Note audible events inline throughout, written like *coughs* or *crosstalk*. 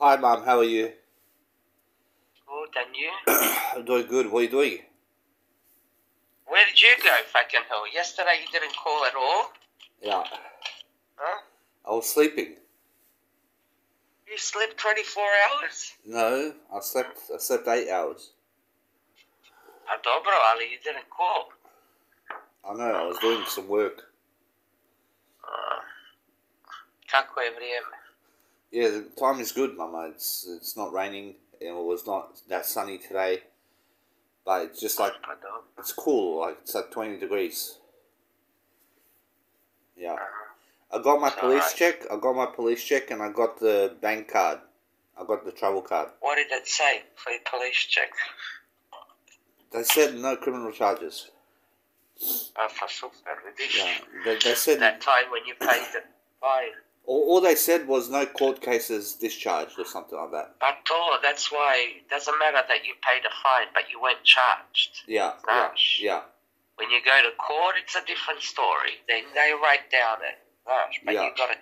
Hi, Mum. How are you? Good, and you? *clears throat* I'm doing good. What are you doing? Where did you go, fucking hell? Yesterday you didn't call at all? Yeah. Huh? I was sleeping. You slept 24 hours? No, I slept. I slept eight hours. A dobro, ali you didn't call. I know. I was doing some work. Uh, kako je vrijeme? Yeah, the time is good, Mama. It's it's not raining. and It was not that sunny today, but it's just like it's cool. Like it's like twenty degrees. Yeah. I got my police check. I got my police check, and I got the bank card. I got the travel card. What did it say for your police check? They said no criminal charges. Oh, for super? Yeah. They, they said That time when you paid the fine. All, all they said was no court cases discharged or something like that. But oh, that's why it doesn't matter that you paid a fine, but you weren't charged. Yeah. Yeah. Gosh. Yeah. When you go to court, it's a different story. Then they write down it. Gosh, but Yeah. you got to.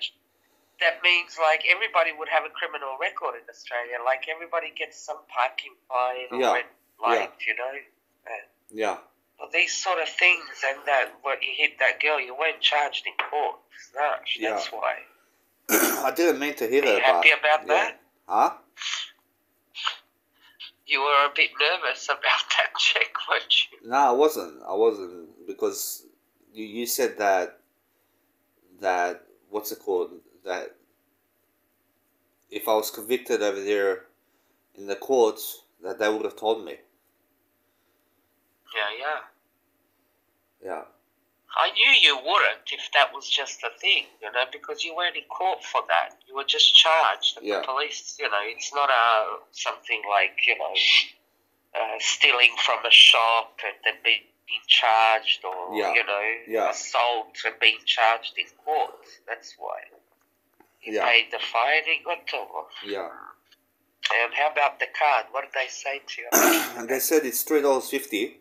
That means like everybody would have a criminal record in Australia. Like everybody gets some parking fine or Yeah. red light, you know. Yeah. Well, these sort of things, and that when you hit that girl, you weren't charged in court. Gosh, that's Yeah. why. *clears throat* I didn't mean to hit Are her. you happy but, about yeah. that? Huh? You were a bit nervous about *laughs* that check, weren't you? No, I wasn't. I wasn't because you, you said that that what's it called that if I was convicted over there in the courts that they would have told me. Yeah, yeah. Yeah. I knew you wouldn't if that was just a thing, you know, because you weren't in court for that. You were just charged. And Yeah. The police, you know, it's not a something like you know, uh, stealing from a shop and then being charged, or Yeah. you know, Yeah. assault and being charged in court. That's why. Yeah. paid the fine and got to. Yeah. And how about the card? What did they say to you? *coughs* they said it's three dollars fifty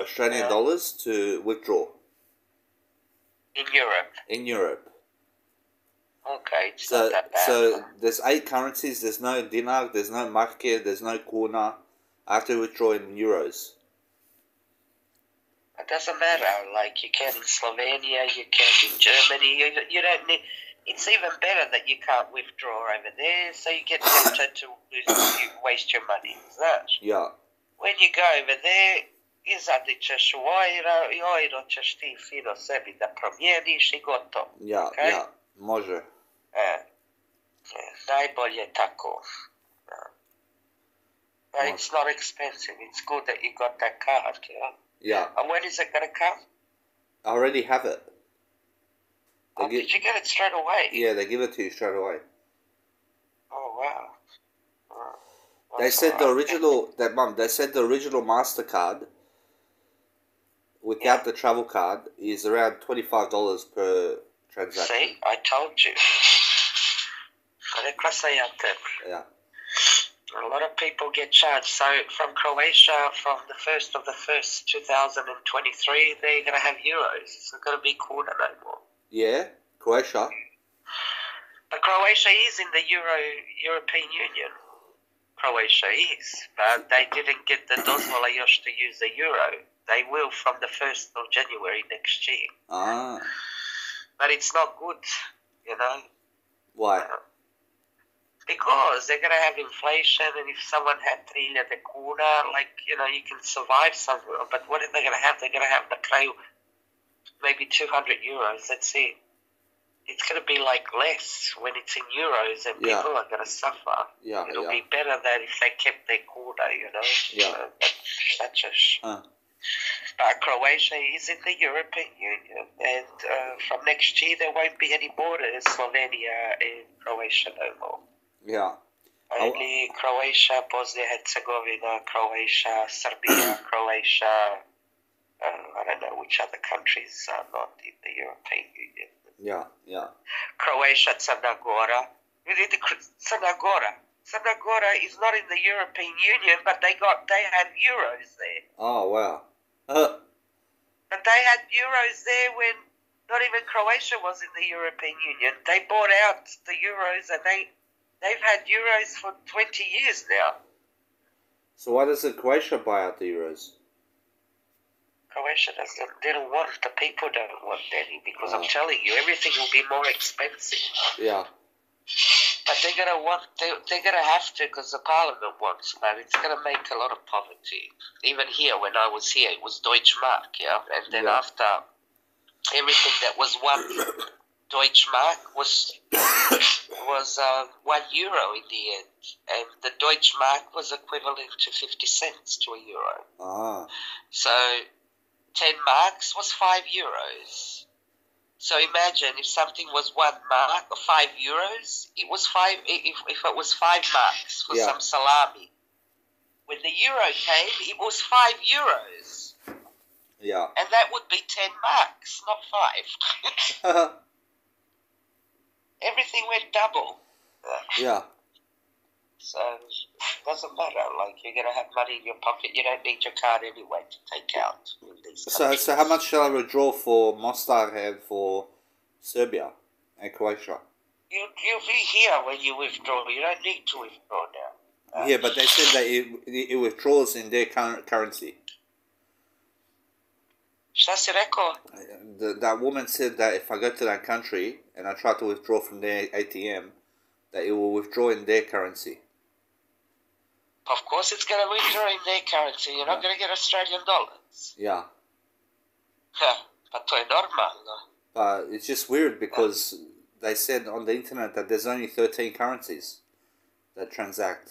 Australian Yeah. dollars to withdraw in Europe. in Europe. Okay, So that so there's eight currencies. There's no dinar. There's no marke. There's no kuna. I have to withdraw in euros. It doesn't matter. Like you can in Slovenia, you can in Germany. You, you don't need. It's even better that you can't withdraw over there, so you get tempted to lose, you waste your money. Znaš? Yeah. When you go over there, izadićeš u euro i euro ćeš ti fino sebi da promijeniš i gotovo. Yeah. Okay. Yeah. Može. E, najbolje tako. But it's not expensive. It's good that you got that card. Yeah? Yeah. And when is it going to come? I already have it. They Oh, gi- did you get it straight away? yeah, they give it to you straight away. Oh wow. Oh, They said the original that mum. They said the original Mastercard without the travel card is around twenty five dollars per transaction. See, I told you. Rekla sam ja tebi. Yeah. A lot of people get charged. So from Croatia, from the first of the first, two thousand and twenty-three, they're going to have euros. It's not going to be quarter no more. Yeah. Croatia. But Croatia is in the Euro European Union. Croatia is, but they didn't get the dozvola to use the euro. They will from the first of January next year. Ah. But it's not good, you know. Why? Because they're going to have inflation, and if someone had 3000 corner, like, you know, you can survive somewhere. But what are they going to have? They're going to have the kraju maybe 200 euros, that's it. It's going to be like less when it's in euros, and Yeah. people are going to suffer. Yeah. It'll Yeah. be better than if they kept their kuna, you know. Yeah. Uh, but that's just. Uh. But Croatia is in the European Union, and uh, from next year there won't be any borders, Slovenia and Croatia no more. Yeah. Only Croatia, Bosnia Herzegovina, Croatia, Serbia, *clears throat* Croatia. Uh, I don't know which other countries are not in the European Union. Yeah. Yeah. Croatia, Crna Gora. Vidite, Cr- Crna Gora. Is not in the European Union, but they got they had euros there. Oh wow. Uh, But they had euros there when not even Croatia was in the European Union. They bought out the euros and they They've had euros for 20 years now. So why doesn't Croatia buy out the euros? Croatia doesn't, they don't want, the people don't want any because I'm Oh. telling you, everything will be more expensive. Yeah. But they're gonna want, they, they're gonna have to because the parliament wants, but it's gonna make a lot of poverty. Even here, when I was here, it was Deutschmark, yeah? And then Yeah. after everything that was one *coughs* Deutschmark was was uh, one euro in the end, and the Deutschmark was equivalent to 50 cents to a euro. Ah. So 10 marks was 5 euros. So imagine if something was 1 mark or 5 euros, it was 5 if, if it was 5 marks for Yeah. some salami. When the euro came, it was 5 euros. Yeah. And that would be 10 marks, not 5. *laughs* *laughs* Everything went double. yeah. So it doesn't matter. Like you're gonna have money in your pocket. You don't need your card anyway to take out. So, so how much shall I withdraw for Mostar and for Serbia and Croatia? You you'll be here when you withdraw. You don't need to withdraw now. Uh, Yeah, but they said that it, it, it withdraws in their current currency. Šta si rekao? The, that woman said that if I go to that country and I try to withdraw from their ATM, that it will withdraw in their currency. Of course, it's gonna withdraw in their currency. You're not gonna get Australian dollars. Yeah. *laughs* To je normalno. But it's just weird because they said on the internet that there's only 13 currencies that transact.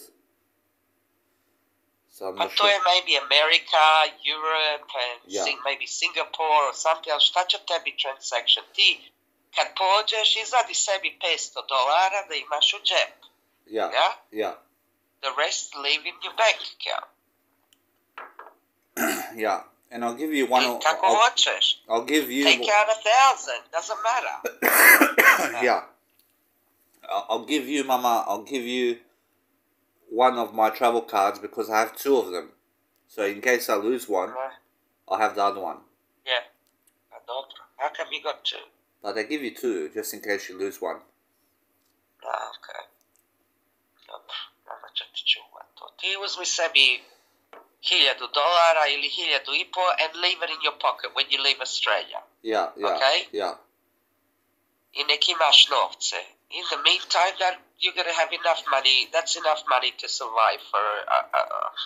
So I'm to sure. maybe America, Europe, and Yeah. maybe Singapore or something else. Šta tebi transaction? Ti kad pođeš, izvadi sebi 500 dolara da imaš u džep. Yeah. Ja? Yeah. The rest leave in your bank account. *clears throat* Yeah. And I'll give you one. I'll, I'll. I'll give you. Take out a thousand. Doesn't matter. *coughs* yeah. I'll give you, Mama. I'll give you one of my travel cards because I have two of them. So in case I lose one, I'll have the other one. Yeah. How come you got two? But they give you two just in case you lose one. Ah, okay. Dobro. Mama će ti čuvat to. Ti uzmi sebi hiljadu dolara ili hiljadu i po and leave it in your pocket when you leave Australia. Yeah. Yeah. Okay. Yeah. I nek imaš novce. In the meantime, that you're gonna have enough money. That's enough money to survive for a, a,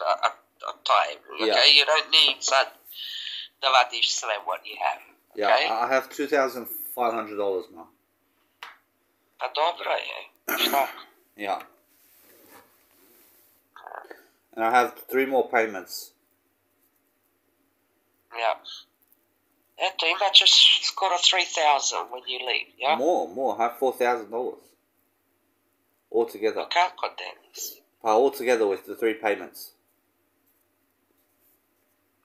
a, a, a time. Okay, Yeah. you don't need sad da vadiš sve what you have. Yeah. Okay. I I have two thousand five hundred dollars, ma. Pa dobro je. *clears throat* Šta? Yeah. And I have three more payments. Ja. Eto, imat ćeš skoro 3000 when you leave, yeah? More, more. I have four thousand dollars altogether. Kako, Denis? Uh, all together with the three payments.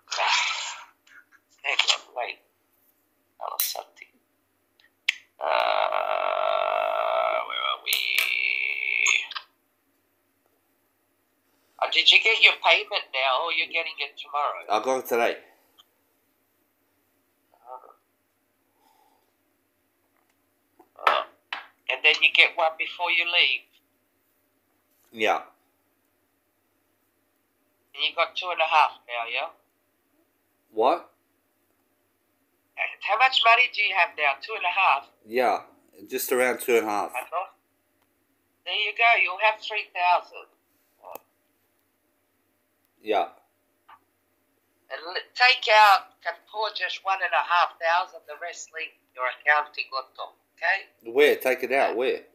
*sighs* On, wait. Malo sad ti. Uh, where are we? Uh, did you get your payment now, or you're getting it tomorrow? I got it today. Uh, and then you get one before you leave, Yeah. and you got two and a half now, yeah? What? And how much money do you have now? Two and a half. Yeah. Just around two and a half. There you go. You'll have three thousand. Yeah. And take out, can pour just one and a half thousand, the rest leave your accounting goto. Okay? Where? Take it out. Where?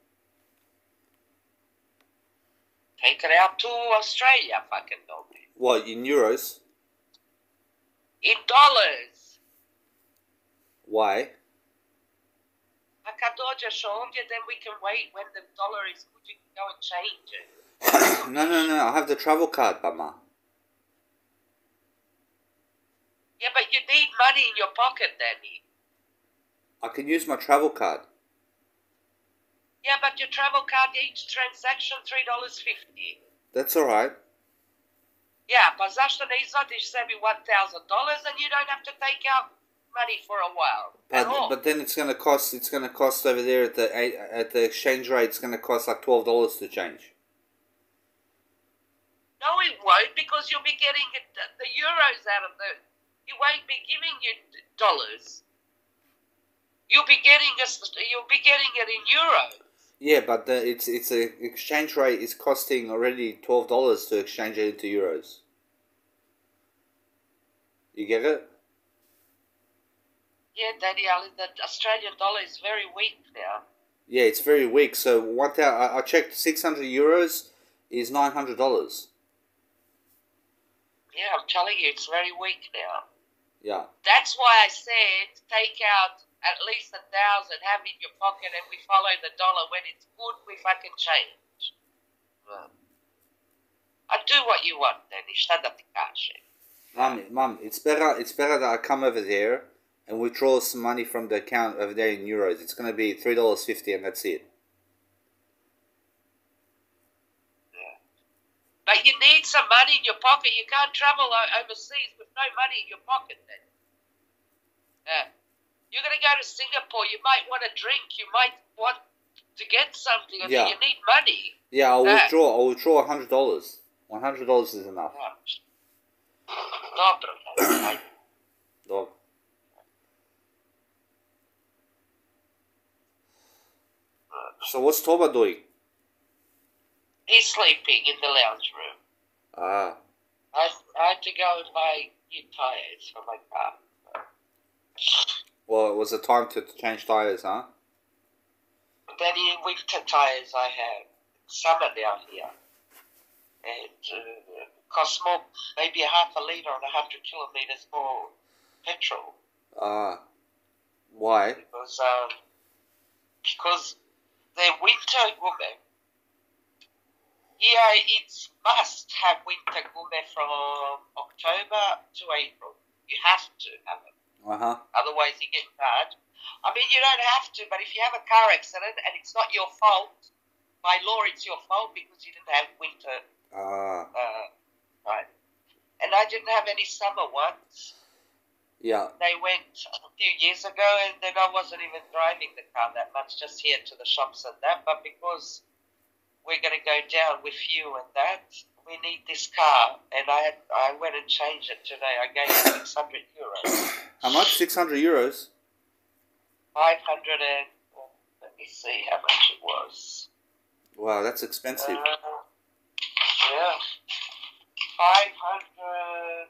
Take it out to Australia, fucking doggy. What? In euros? In dollars. Why? A kad dođeš ovdje, then we can wait when the dollar is good, you can go and change it. *coughs* no, no, no. I have the travel card, Mama. Yeah, but you need money in your pocket, Danny. I can use my travel card. Yeah, but your travel card, each transaction, $3.50. That's all right. Yeah, pa zašto ne izvadiš sebi $1,000 and you don't have to take out money for a while. But, but then it's gonna cost. It's gonna cost over there at the at the exchange rate. It's gonna cost like twelve dollars to change. no, it won't because you'll be getting the euros out of the. He won't be giving you dollars. You'll be getting us. You'll be getting it in euros. Yeah, but the, it's it's a exchange rate is costing already twelve dollars to exchange it into euros. You get it? Yeah, Danielle, the Australian dollar is very weak now. Yeah, it's very weak. So one thou- I, I checked six hundred euros is nine hundred dollars. Yeah, I'm telling you, it's very weak now. Yeah. That's why I said take out at least a thousand, have it in your pocket, and we follow the dollar. When it's good, we fucking change. I do what you want, then. Stand up the cash. Mum, mum, it's better. It's better that I come over there and withdraw some money from the account over there in euros. It's gonna be three dollars fifty, and that's it. But you need some money in your pocket. You can't travel overseas with no money in your pocket then. Yeah. You're going to go to Singapore. You might want a drink. You might want to get something. Yeah. You need money. Yeah, I'll Ah. withdraw. I'll withdraw hundred dollars. One hundred dollars is enough. Dog. So what's Toba doing? He's sleeping in the lounge room. Ah, I, I had to go and buy new tires for my car. well, it was the time to change tires, huh? Then in winter tires I have summer down here. And uh, costs more, maybe a half a litre and a hundred kilometres more petrol. Ah, why? because um, because the winter gumme here it's must have winter gumme from October to April. You have to have it, Uh huh. otherwise you get charged. I mean, you don't have to, but if you have a car accident and it's not your fault, by law it's your fault because you didn't have winter Ah, uh, right. And I didn't have any summer ones. yeah. They went a few years ago, and then I wasn't even driving the car that much, just here to the shops and that. But because we're going to go down with you and that, we need this car, and I had, I went and changed it today. I gave it six hundred euros, How much? Six hundred euros. five hundred and well, let me see how much it was. Wow, that's expensive. Uh, yeah, five hundred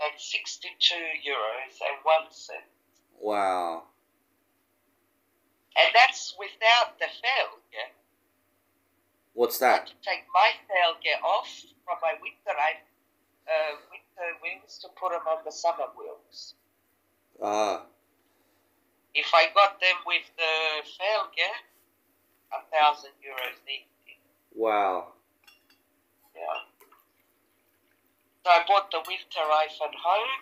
and sixty-two euros and one cent. Wow. And that's without the failure. What's I had that? to take my failure off from my winter I, uh, winter wheels to put them on the summer wheels. Ah, If I got them with the failure, a thousand euros needed. wow. Yeah. So I bought the winter iPhone home,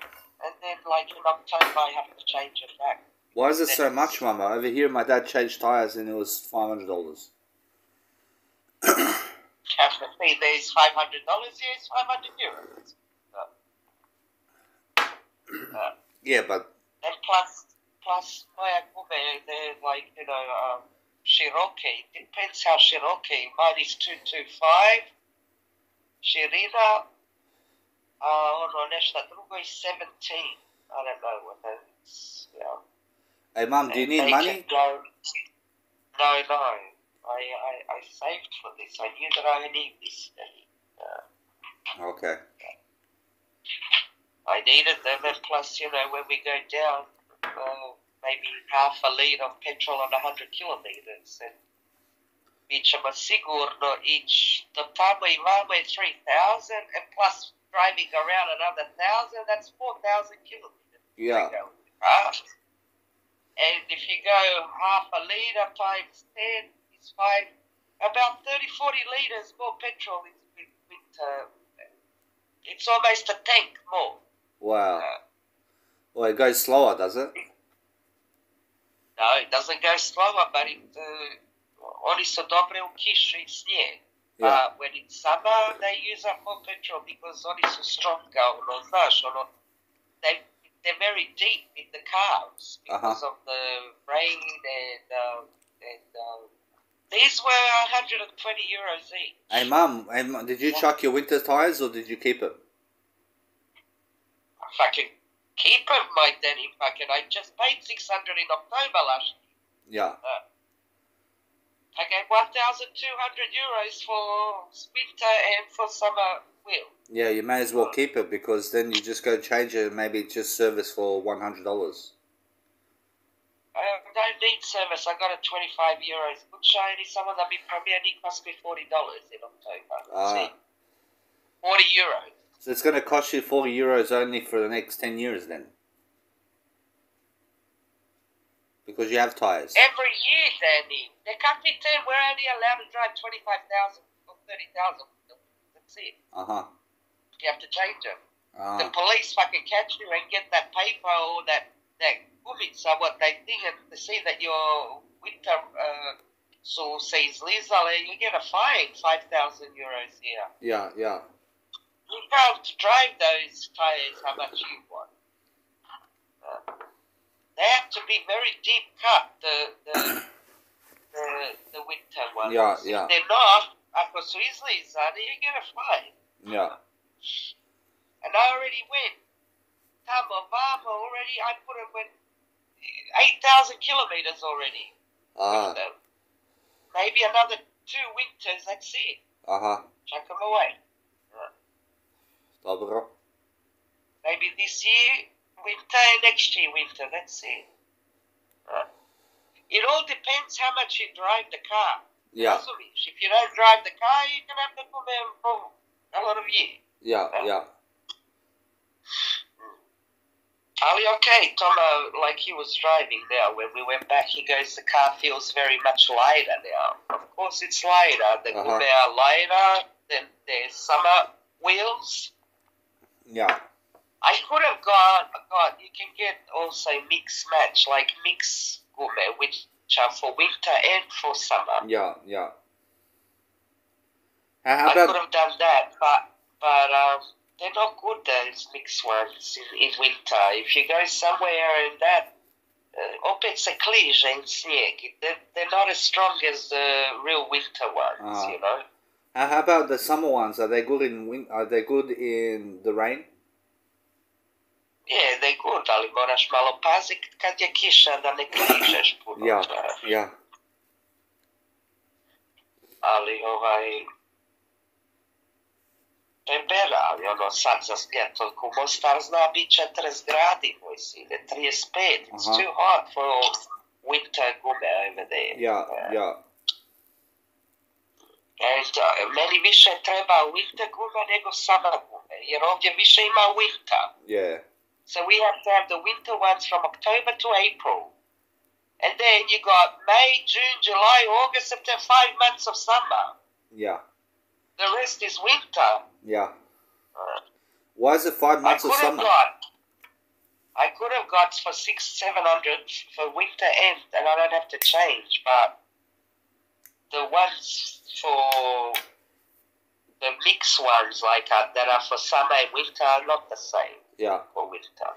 and then like in October I have to change it back. Why is it so much, Mama? Over here, my dad changed tires and it was five hundred dollars. Have to see there's five hundred dollars. Yes, five hundred euros. Uh, uh, Yeah, but And plus, plus my Akume, they're like, you know, um, Cherokee. Depends how Cherokee. Mine is 225. Shirina, uh, ono nešto drugo is 17. I don't know what that is. Yeah. hey, Mum, do you need money? Go, no, no. I, I, I saved for this. I knew that I need this. Uh, Okay. I needed them, and plus, you know, when we go down, uh, maybe half a litre of petrol on 100 kilometres, and bit ćemo sigurno ići do tamo i vamo je 3,000, and plus driving around another 1,000, that's 4,000 kilometres. Yeah. we go with the car. And if you go half a litre times 10, it's about 30, 40 litres more petrol is with, with uh, it's almost a tank more. Wow. Uh, Well, it goes slower, does it? No, it doesn't go slower, but it, uh, oni su dobre u kišu i snijeg. Yeah. Uh, when it's summer, they use up more petrol because oni su stronger, ono, znaš, ono, they, they're very deep in the calves Uh-huh. because of the rain and um, and um, these were 120 euros each. Hey, mum, hey, mum, did you chuck your winter tires or did you keep it? I fucking keep them, my daddy. Fucking, I just paid 600 in October last. year. Yeah. Uh, I gave 1,200 euros for winter and for summer wheel. Yeah, you may as well uh, keep it because then you just go change it and maybe just service for one hundred dollars. I don't need service. I got a 25 euros. Good shiny. Some of them in Premier League cost me $40 in October. Ah. See? 40 euros. So it's going to cost you forty euros only for the next ten years then, because you have tires. Every year, Danny. The company said we're only allowed to drive 25,000 or 30,000. That's it. Uh huh. You have to change them. The Ah. police fucking catch you and get that paper or that, that gumica, what they think, and to see that your winter uh, so says Lizal, you get a fine, 5,000 euros here. Yeah, yeah, You can't drive those tires how much you want. Uh, they have to be very deep cut, the, the, the, the winter ones. Yeah, yeah. If they're not, ako su izlizani, you get a fine. yeah. And I already went. Tama Mama already, I put it when 8,000 kilometers already. Ah. with. Maybe another two winters, that's it. Uh huh. Chuck them away. Dobro. Maybe this year, winter, next year, winter, that's it. Uh, It all depends how much you drive the car. Yeah? If you don't drive the car, you can have the gume for a lot of years. yeah, yeah. Ali, okay, Tomo, like he was driving there, when we went back, he goes, the car feels very much lighter now. Of course, it's lighter. The Uh-huh. are lighter than the summer wheels. Yeah. I could have got, got you can get also mix match, like mix gume, which are for winter and for summer. Yeah, yeah. How how I could have done that, but but um, they're not good those mixed ones in, in winter. If you go somewhere in that, uh, opet se kliže in snijeg, they're, they're not as strong as the real winter ones, Ah. you know. how how about the summer ones? Are they good in win? Are they good in the rain? Yeah, they're good, ali moraš malo pazit kad je kiša da ne kližeš *coughs* puno. Yeah, znaš. yeah. Ali ovaj... To je bera, ali ono sad za ljeto, ko Mostar zna bit 40 gradi, moj sine, 35. It's Aha. too hot for winter gume over there. Yeah, yeah. And, uh, meni više treba winter gume nego summer gume, jer ovdje više ima winter. Yeah. So we have to have the winter ones from October to April. And then you got May, June, July, August, September, five months of summer. Yeah. The rest is winter. Yeah. Uh, Why is it five months I could of have got, I could have got for six, seven hundred for winter end, and I don't have to change. But the ones for the mix ones like uh, that are for summer and winter are not the same Yeah. for winter.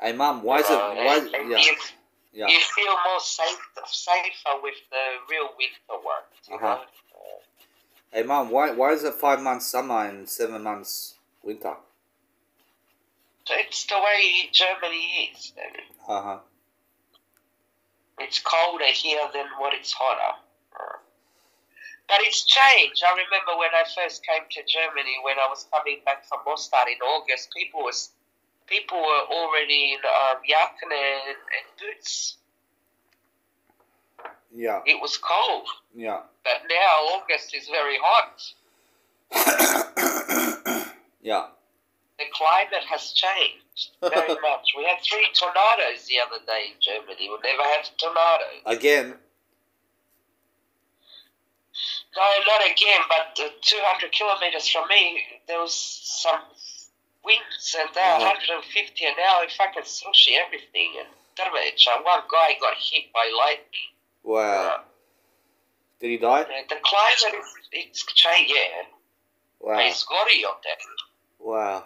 Hey, mum, why is it? Uh, Why? and- Yeah. You, Yeah. you feel more safe, safer with the real winter ones. You Uh-huh. know? Hey, mom, why? Why is it five months summer and seven months winter? it's the way Germany is. Uh huh. It's colder here than what it's hotter. But it's changed. I remember when I first came to Germany, when I was coming back from Mostar in August, people was people were already in um, and, and boots. Yeah. It was cold, Yeah. but now August is very hot. *coughs* yeah. The climate has changed very *laughs* much. We had three tornadoes the other day in Germany. We never had tornadoes. Again. No, not again, but uh, 200 kilometers from me, there was some winds and uh, Uh-huh. 150 an hour. If I could sushi everything, and Drveća, one guy got hit by lightning. Wow. Did he die? The climate is it's changed, yeah. Wow. It's gory up there. Wow.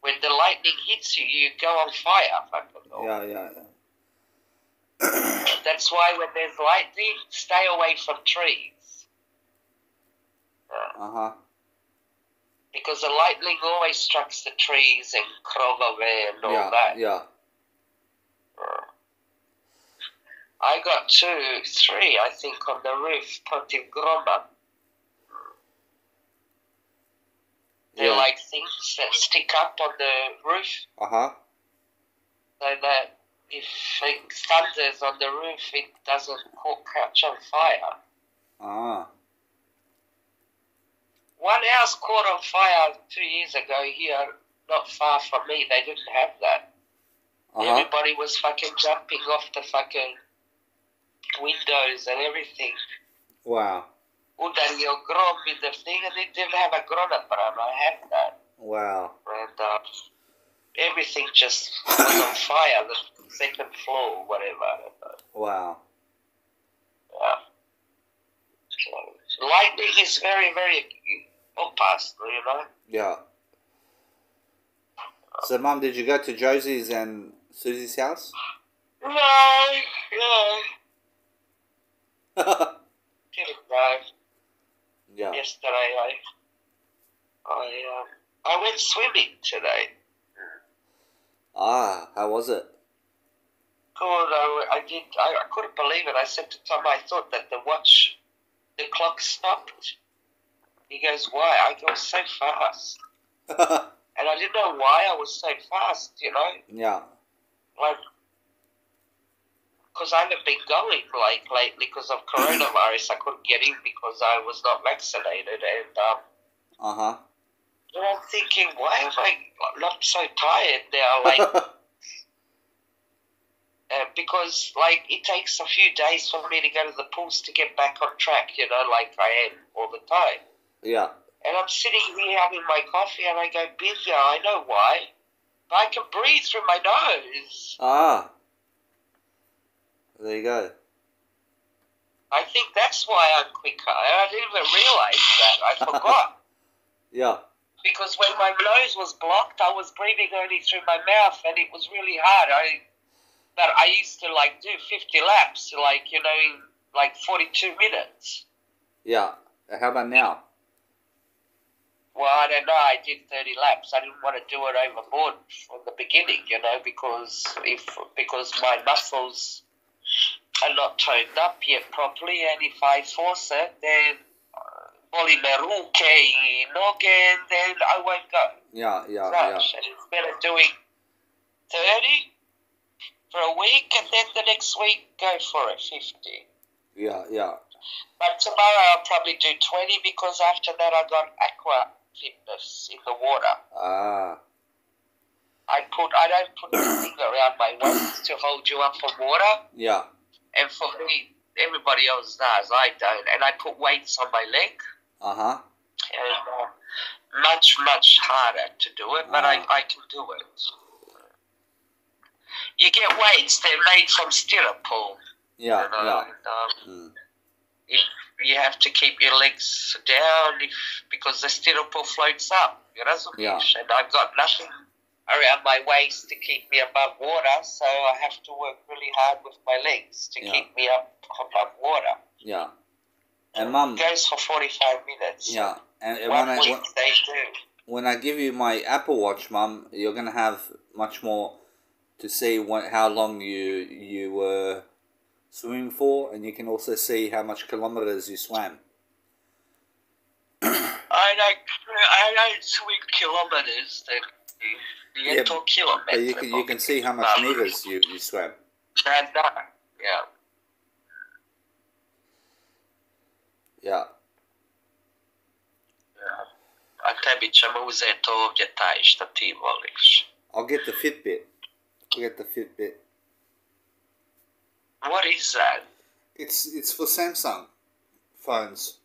when the lightning hits you, you go on fire. Yeah, yeah, yeah. *coughs* That's why when there's lightning, stay away from trees. Uh, Uh huh. because the lightning always strikes the trees and Krogove and all Yeah, that. yeah. Uh, I got two, three, I think, on the roof, Ponte Groma. They're Yeah. like things that stick up on the roof Uh huh. so that if it thunders on the roof, it doesn't ca- catch on fire. Ah. One house caught on fire two years ago here, not far from me. They didn't have that. Uh huh. Everybody was fucking jumping off the fucking windows and everything. Wow. Udari o grom with the thing, and they didn't have a gromobran. I had that. Wow. And uh, everything just was on fire, the second floor, whatever. Wow. Yeah. So, lightning is very, very opposed, you know? Yeah. So, Mum, did you go to Josie's and Susie's house? No, no. Yeah. Yesterday, I, I, um, I went swimming today. Ah, how was it? Good. I, I did. I, I couldn't believe it. I said to Tom, I thought that the watch, the clock stopped. He goes, "Why?" I go so fast, *laughs* and I didn't know why I was so fast. You know, yeah. like because I haven't been going like lately because of coronavirus. I couldn't get in because I was not vaccinated, and um, Uh huh. and I'm thinking, why am I not so tired now? *laughs* Like. Uh, because like it takes a few days for me to go to the pools to get back on track, you know, like I am all the time. yeah. And I'm sitting here having my coffee, and I go, Bivia, I know why. But I can breathe through my nose. Ah. There you go. I think that's why I'm quicker. I didn't even realize that. I *laughs* forgot. Yeah. because when my nose was blocked, I was breathing only through my mouth, and it was really hard. I but I used to like do 50 laps, like you know, in like 42 minutes. Yeah. How about now? Well, I don't know. I did 30 laps. I didn't want to do it overboard from the beginning, you know, because if because my muscles are not toned up yet properly, and if I force it, then polymeruke nogen, then I won't go. Yeah, yeah, yeah. And it's better doing 30 for a week, and then the next week go for it 50. Yeah, yeah. But tomorrow I'll probably do 20 because after that I've got aqua fitness in the water. Ah. I put I don't put *coughs* the thing around my waist to hold you up for water, Yeah. And for me, everybody else does. I don't, and I put weights on my leg, Uh huh. and uh, much much harder to do it, but I Ah. I can do it. You get weights; they're made from styrofoam. Yeah, you know, yeah. and, um, Mm. if you have to keep your legs down if because the styrofoam floats up, you know, Yeah. and I've got nothing around my waist to keep me above water, so I have to work really hard with my legs to Yeah. keep me up above water. Yeah. And mum, It goes for forty five minutes. yeah. And when I when, they do. when I give you my Apple Watch, mum, you're gonna have much more to see what how long you you were swimming for, and you can also see how much kilometers you swam. I don't I don't swim kilometers then Yeah. But you can you can see how much meters you, you swam. Yeah. Yeah. A tebi ćemo uzeti ovdje taj što ti voliš. I'll get the Fitbit. I'll get the Fitbit. What is that? It's it's for Samsung phones.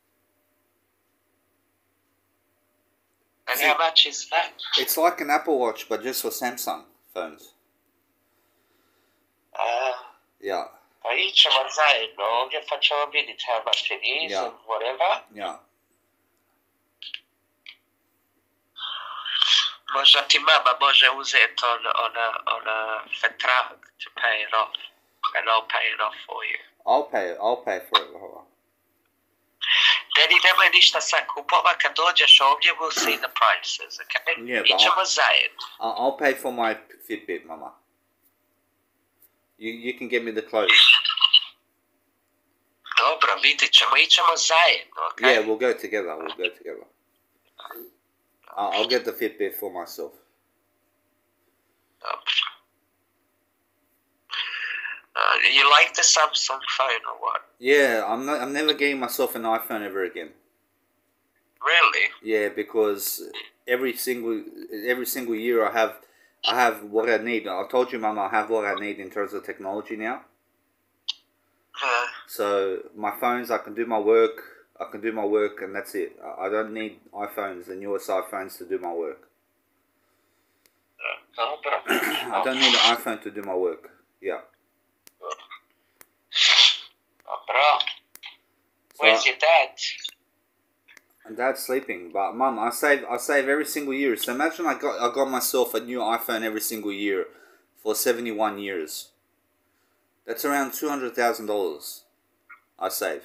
And See- how much is that? It's like an Apple Watch, but just for Samsung phones. Uh, Yeah, pa ićemo zajedno ovdje pa ćemo vidjeti how much it is Yeah. and whatever. yeah. Možda ti mama može uzeti on, on, a, on a vertrag to pay it off. And I'll pay it off for you. I'll pay. I'll pay for it. On. Daddy, nemoj ništa sad kupova, kad dođeš ovdje, we'll see the prices, okay? Yeah, Mi ćemo zajedno. I'll, I'll pay for my Fitbit, Mama. You you can give me the clothes. Dobro, vidit ćemo, ićemo zajedno, okay? Yeah, we'll go together. We'll go together. I'll, I'll get the Fitbit for myself. Dobro. Uh, you like the Samsung phone or what? Yeah, I'm not. I'm never getting myself an iPhone ever again. Really? Yeah, because every single every single year I have I have what I need. I told you, Mama, I have what I need in terms of technology now. So my phones, I can do my work. I can do my work, and that's it. I don't need iPhones, the newest iPhones, to do my work. dobro. *coughs* I don't need an iPhone to do my work. Yeah. So, Where's your dad? and Dad's sleeping, but Mum, I save I save every single year. So imagine I got I got myself a new iPhone every single year for seventy one years. That's around two hundred thousand dollars. I save.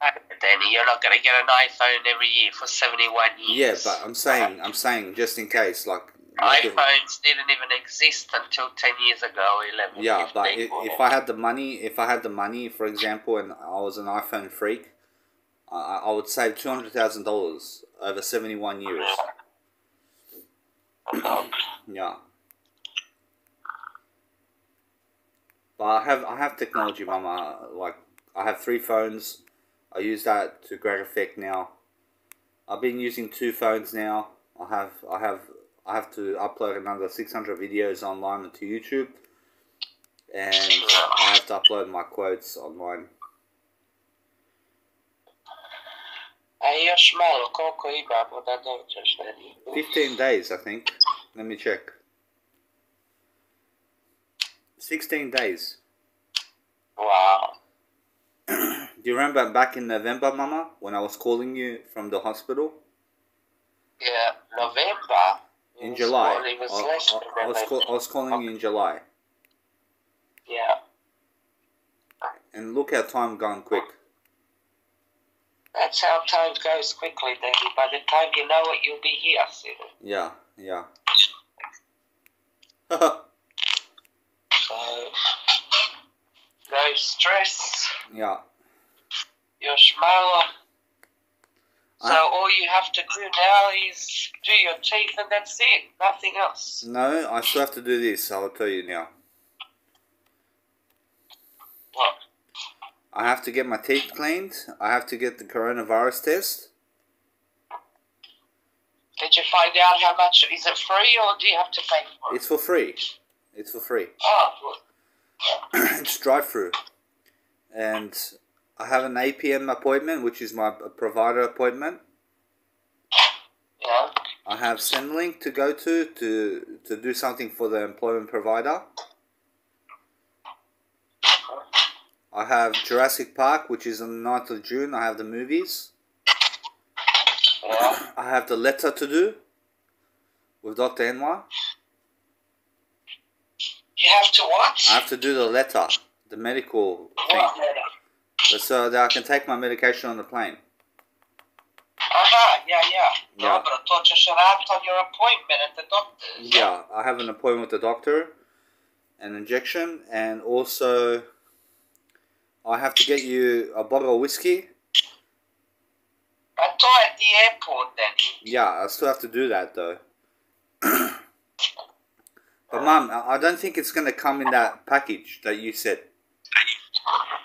Danny, you're not going to get an iPhone every year for 71 years. Yeah, but I'm saying I'm saying just in case, like. iPhones didn't even exist until 10 years ago, 11 Yeah, but if, if I had the money, if I had the money, for example, and I was an iPhone freak, I, I would save two hundred thousand dollars over seventy one years. *clears throat* Yeah. But I have I have technology, Mama. Like I have three phones. I use that to great effect now. I've been using two phones now. I have I have I have to upload another six hundred videos online to YouTube, and I have to upload my quotes online. A još malo, koliko imamo da dođeš, Danny? Fifteen days, I think. Let me check. Sixteen days. Wow. *clears throat* Do you remember back in November, Mama, when I was calling you from the hospital? Yeah, November. In July. I, I- I was call, I was calling you in July. Yeah. And look how time gone quick. That's how time goes quickly, Danny. By the time you know it, you'll be here soon. Yeah, yeah. *laughs* So, no stress. yeah. Još malo. So I- all you have to do now is do your teeth and that's it. Nothing else. No, I still have to do this. I'll tell you now. What? I have to get my teeth cleaned. I have to get the coronavirus test. Did you find out how much? Is it free or do you have to pay for it? It's for free. It's for free. Oh, good. *coughs* it's drive through. And I have an APM appointment, which is my provider appointment. Yeah. I have Sendlink to go to to to do something for the employment provider. I have Jurassic Park, which is on the 9th of June. I have the movies. Yeah. I have the letter to do with Dr. Enwa. You have to what? I have to do the letter, the medical thing, letter? So that I can take my medication on the plane. Aha, yeah, yeah. Yeah. Dobro, to ćeš raditi on your appointment at the doctor's. Yeah, I have an appointment with the doctor, an injection, and also I have to get you a bottle of whiskey. To je at the airport, then. Yeah, I still have to do that though. *clears throat* but mom, I I don't think it's gonna come in that package that you said.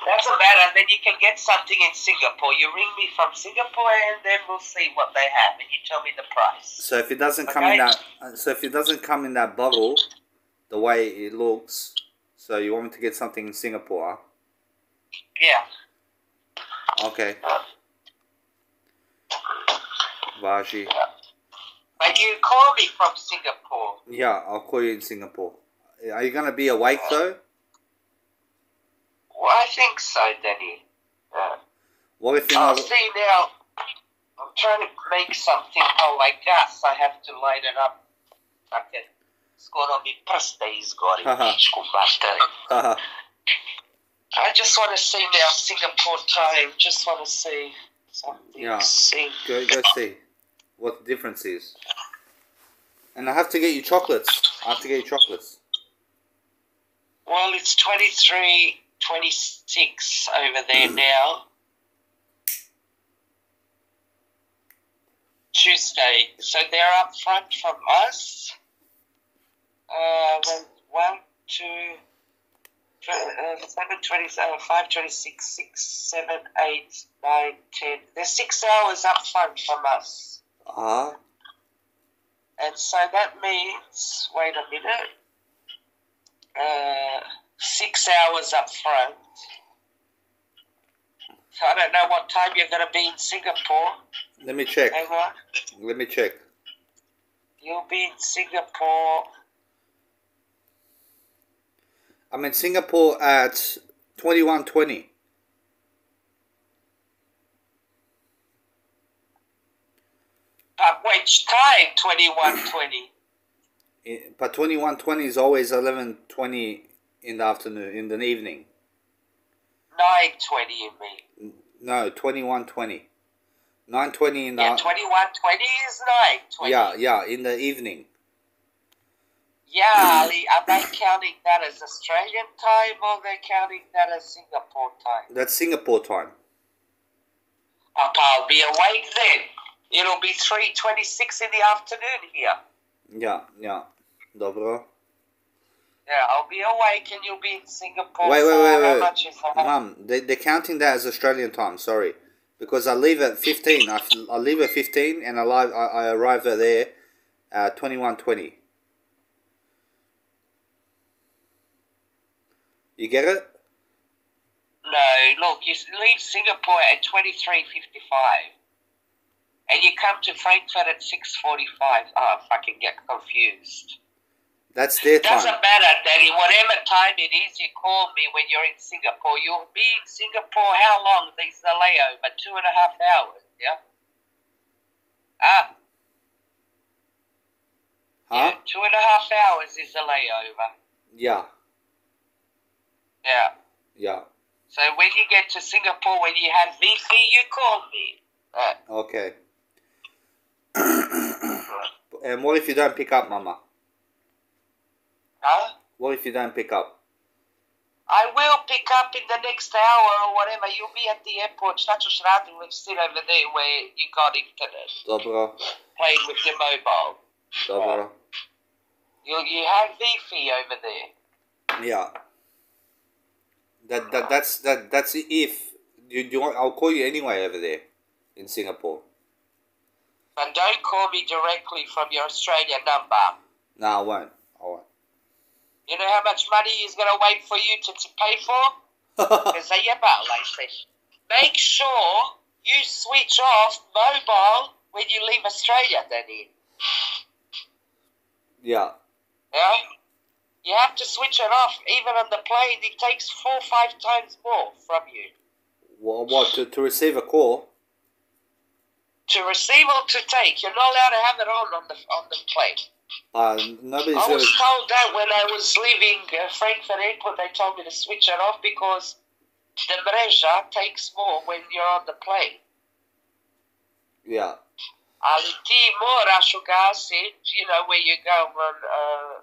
Doesn't matter. Then you can get something in Singapore. You ring me from Singapore, and then we'll see what they have, and you tell me the price. So if it doesn't come in that, uh, so if it doesn't come in that bottle, the way it looks, so you want me to get something in Singapore? Yeah. Okay. Vaji. But you call me from Singapore. Yeah, I'll call you in Singapore. Are you gonna be awake though? Well, I think so, Danny. Yeah. What if you're I'll see now. I'm trying to make something. Oh, like gas. I have to light it up. fucking skoro mi prste izgori, pičku. Haha. I just want to see now Singapore time. Just want to see something. Yeah. See. Go, go see what the difference is. And I have to get you chocolates. I have to get you chocolates. Well, it's 23, 26 over there now. Tuesday. So they're up front from us. Uh, one, two, tw- uh, seven, twenty, uh, five, twenty-six, six, seven, eight, nine, ten. They're six hours up front from us. Ah. And so that means, wait a minute, uh, six hours up front. So I don't know what time you're going to be in Singapore. Let me check. Hang on. Let me check. You'll be in Singapore. I'm in Singapore at twenty one twenty. At which time? 2120. *clears throat* Eh, but twenty one twenty is always eleven twenty in the afternoon, in the evening. 920, you mean? No, twenty one twenty. Nine twenty in the Yeah, 2120 is 920. yeah yeah in the evening. Yeah, Ali, are they counting that as Australian time or they're counting that as Singapore time? That's Singapore time. Up, I'll be awake then. It'll be 3.26 in the afternoon here. Yeah yeah. Dobro. Yeah, I'll be awake and you'll be in Singapore. Wait, wait, wait, wait. Mum, they, they're counting that as Australian time. Sorry, because I leave at fifteen. I, I leave at fifteen, and I, live, I, I arrive at there uh, at twenty one twenty. You get it? No, look, you leave Singapore at 23.55. And you come to Frankfurt at 6.45. Oh, ah, I fucking get confused. That's their time. Doesn't matter, Daddy. Whatever time it is, you call me when you're in Singapore. You'll be in Singapore how long? There's the layover. Two and a half hours, yeah? Ah, Huh? yeah, two and a half hours is the layover. Yeah, Yeah. yeah. So when you get to Singapore, when you have VC, you call me. Uh, Okay. *coughs* and what if you don't pick up, Mama? Huh? What if you don't pick up? I will pick up in the next hour or whatever. You'll be at the airport. Šta ćeš raditi with still over there where you got internet, Dobro, playing with your mobile. dobro. You you have Wi-Fi over there. Yeah. That that that's that that's if you do. Want, I'll call you anyway over there in Singapore. But don't call me directly from your Australian number. No, I won't. I won't. You know how much money he's going to wait for you to, to pay for? Because they about like this. Make sure you switch off mobile when you leave Australia, Danny. yeah. Yeah? You have to switch it off. Even on the plane, it takes four or five times more from you. What, what to, to receive a call? To receive or to take, you're not allowed to have it on on the, on the plane. Uh, nobody's I gonna. was told that when I was leaving uh, Frankfurt Airport, they told me to switch it off because the mreža takes more when you're on the plane. Yeah. Ali ti moraš ugasiti, you know, where you go on, uh,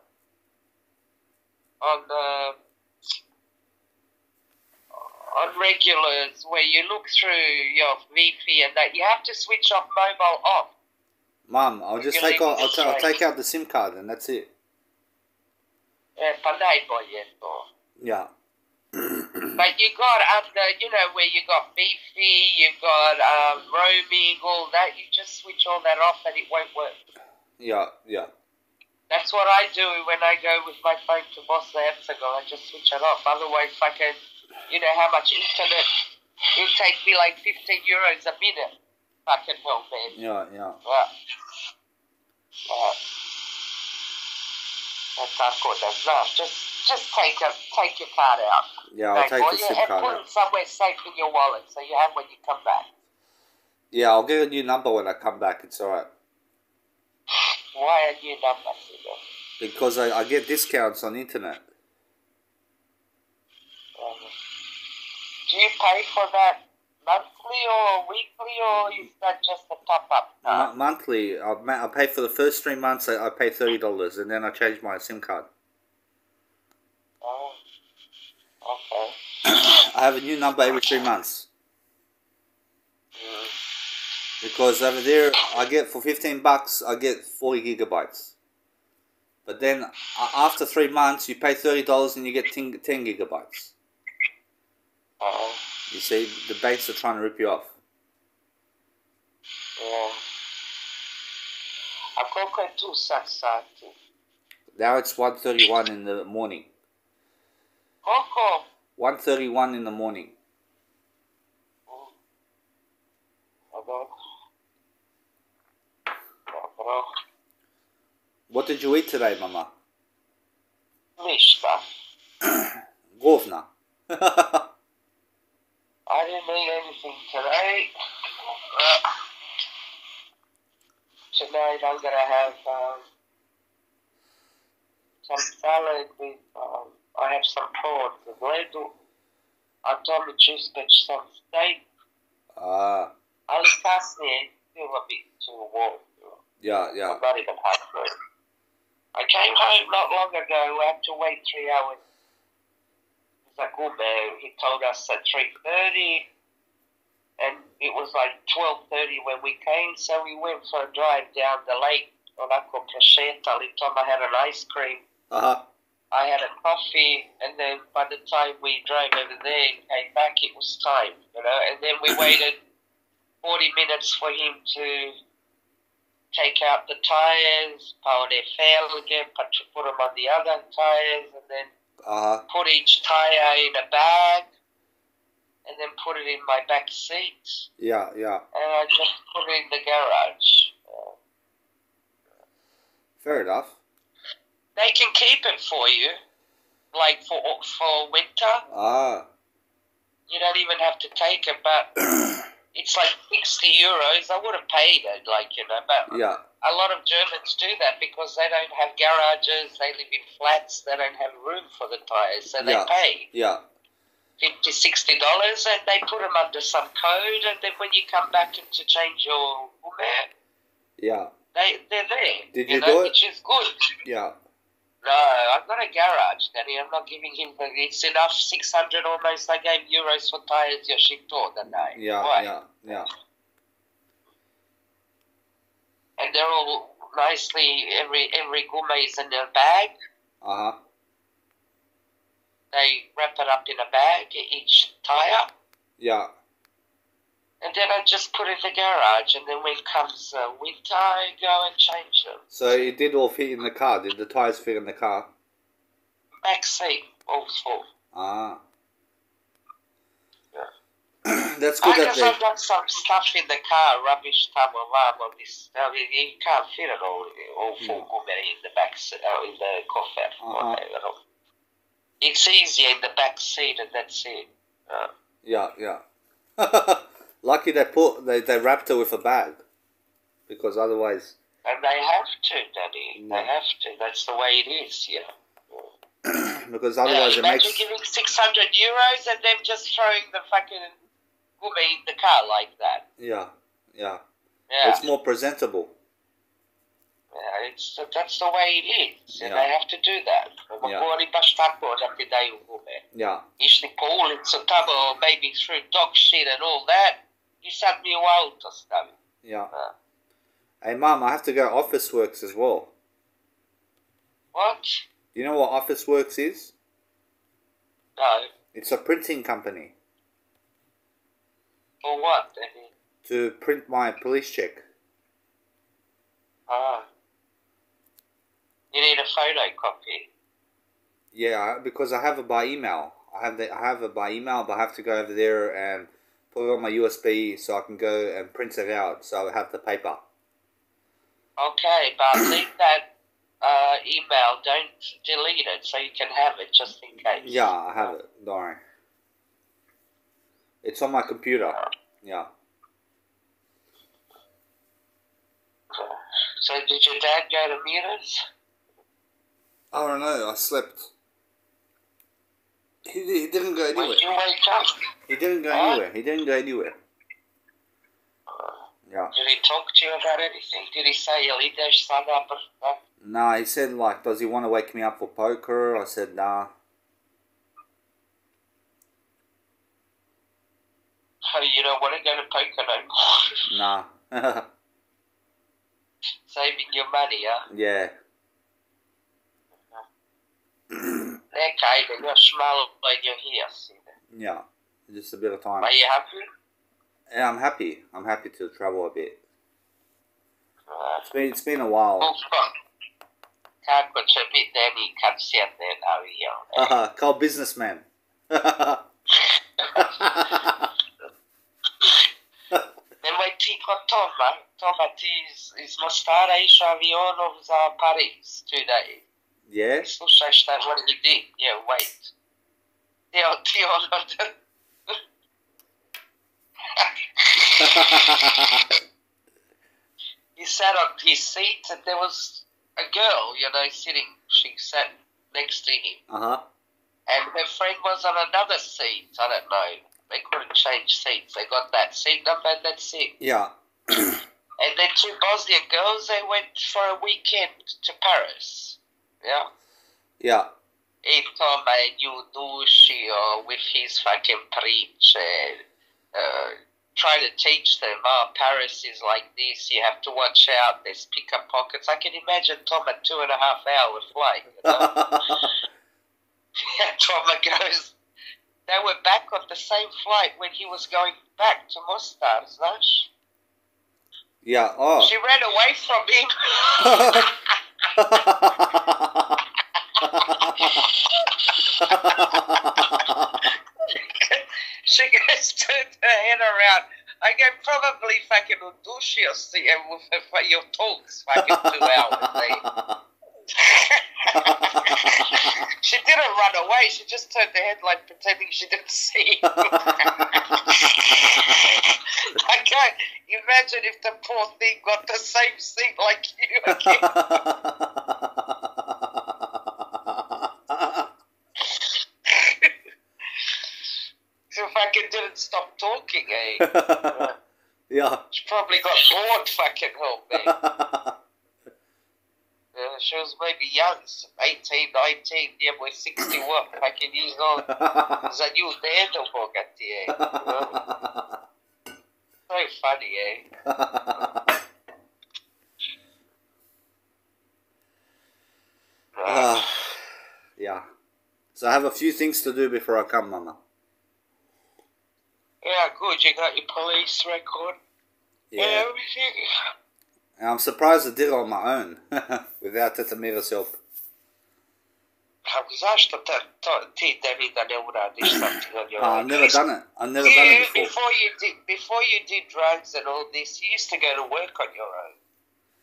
on, uh, on regulars, where you look through your Wi-Fi and that, you have to switch off mobile off. Mom, I'll just take out. I'll, ta- I'll take out the SIM card and that's it. Najbolje to. Yeah. *clears throat* But you got under, you know, where you got Wi-Fi, you got um, roaming, all that, you just switch all that off and it won't work. Yeah. Yeah. That's what I do when I go with my phone to Bosnia Herzegovina. I just switch it off. Otherwise, I can, you know how much internet? It'll take me like 15 euros a minute. Fucking hell, man. Yeah. Yeah. Right. Right. That's not good. That's not. Just, just take a, take your card out. Yeah. I'll take or the you SIM have- card put out. it somewhere safe in your wallet so you have when you come back. Yeah. I'll get a new number when I come back. It's alright. Why a new number, because I, I get discounts on internet. Um, do you pay for that monthly or weekly, or is that just a top up? Mo- monthly, I, I pay for the first three months. I, I pay thirty dollars, and then I change my SIM card. Oh, okay. *coughs* I have a new number every three months Mm. because over there I get for fifteen bucks I get forty gigabytes. But then after three months you pay thirty dollars and you get 10, 10 gigabytes. Oh, You see, the banks are trying to rip you off. yeah. Akoliko je tu sad sati? Now it's one thirty one in the morning. Koliko? One thirty one in the morning. Mm. What did you eat today, Mama? Ništa. *coughs* Govna. *laughs* I didn't eat anything today. Uh, tonight I'm gonna have um, some salad with. Um, I have some prawns and ledu. I told me to get some steak. ah, Ali kasnije still a bit too warm. yeah, yeah. I'm not even hungry. I came home not long ago. I had to wait three hours. Man, he told us at three thirty, and it was like twelve thirty when we came. So we went for a drive down the lake. Onako prešetali. Tom, I had an ice cream. Uh huh. I had a coffee, and then by the time we drove over there and came back, it was time, you know. And then we *coughs* waited 40 minutes for him to take out the tires, power their fail again, put, put them on the other tires, and then Uh huh. put each tire in a bag, and then put it in my back seat, Yeah, yeah. and I just put it in the garage. Fair enough. they can keep it for you, like for for winter. Ah. You don't even have to take it, but *clears throat* it's like 60 euros. I would have paid it, like, you know, but Yeah, a lot of Germans do that because they don't have garages, they live in flats, they don't have room for the tires, so they Yeah. pay yeah, 50 60 dollars and they put them under some code, and then when you come back and to change your yeah, they, they're there. Did you you know, do it? Which is good. yeah. No, I've got a garage, Danny. I'm not giving him. It's enough, 600 almost. I gave euros for tires, your shit the night. Yeah, Why? yeah, yeah. and they're all nicely every every gourmet is in their bag. Uh huh. They wrap it up in a bag each tire, Yeah, and then I just put it in the garage. And then when comes uh, winter, I go and change them. so it did all fit in the car. Did the tires fit in the car? Back seat all full. Ah. Yeah. *clears throat* That's good I that guess I've got some stuff in the car, rubbish tub or all this. I mean, you can't fit it all, all full Yeah. gourmet in the back, se- uh, in the coffee. Uh-huh. It's easier in the back seat, and that's it. Uh, Yeah, yeah. *laughs* Lucky they put they, they wrapped her with a bag, because otherwise, And they have to, Daddy. Yeah. They have to. That's the way it is, yeah. *clears throat* because yeah otherwise it imagine makes giving 600 euros and them just throwing the fucking gummy in the car like that. yeah, yeah. Yeah. It's more presentable. yeah it's, that's the way it is. And Yeah. they have to do that. Yeah. Baš tako da ti daju gume. Yeah, Išli po ulicu tamo, maybe through dog shit and all that. I sad mi u to stavi. yeah. Uh, Hey, mum, I have to go Officeworks as well. what? Do you know what Officeworks is? No. It's a printing company For what, Daddy? to print my police check. Ah. You need a photocopy. Yeah, because I have it by email. I have the, I have it by email, but I have to go over there and put it on my USB so I can go and print it out. So I have the paper. Okay, but *coughs* leave that uh, email. Don't delete it so you can have it just in case. Yeah, I have it. Don't worry. It's on my computer. Yeah. So did your dad go to Miras? I don't know. I slept. He, he didn't go When anywhere. you wake up, He didn't go Huh? anywhere. He didn't go anywhere. Uh, yeah. did he talk to you about anything? Did he say he'll eat their son up? or- no? He said like, does he want to wake me up for poker? I said nah. Oh, you don't want to go to poker no more. *laughs* Nah. Saving your money, huh? yeah. *clears throat* Okay, then you're small when you're here. Yeah. Just a bit of time. Are you happy? Yeah, I'm happy. I'm happy to travel a bit. Uh, It's been it's been a while. Ufa. Kako će biti Deni kad sjedne na avion? Haha, Kao businessman. Nemoj ti kod Toma. Toma, ti iz, iz Mostara išao avionom za Pariz today. yeah. Slušaj šta, what did he did? Yeah, wait. Ti, ti ono... he sat on his seat and there was a girl, you know, sitting. She sat next to him. uh huh. And her friend was on another seat. I don't know. They couldn't change seats. They got that seat number and that's it. Yeah. *clears throat* And then two Bosnian girls, they went for a weekend to Paris. Yeah. Yeah. He told me you Dushio uh, with his fucking preach and uh, try to teach them, oh, Paris is like this, you have to watch out, there's pickpockets. I can imagine Tom a two and a half hour flight. You know? *laughs* *laughs* Tom goes, they were back on the same flight when he was going back to Mostar, Znaš? yeah. Oh. She ran away from him. *laughs* *laughs* she goes, turned her head around. I go, probably fucking Udushios with her, for your talks fucking two hours. *laughs* she didn't run away, she just turned her head like pretending she didn't see. *laughs* I can't imagine if the poor thing got the same seat like you again. *laughs* She fucking didn't stop talking, eh? *laughs* yeah. She probably got bored fucking hell, man. Uh, she was maybe young, 18, 19, yeah, we're 61. I can use all. Because new knew the handle for Gatier. You know? Very funny, eh? uh, yeah. So I have a few things to do before I come, Mama. Yeah, good. You got your police record. Yeah. yeah everything. And I'm surprised I did it on my own *laughs* without Tatamira's help. Kako, zašto te, to, ti tebi da ne uradiš something on your own? I've never done it. I've never done it before. Before you did, before you did drugs and all this, you used to go to work on your own.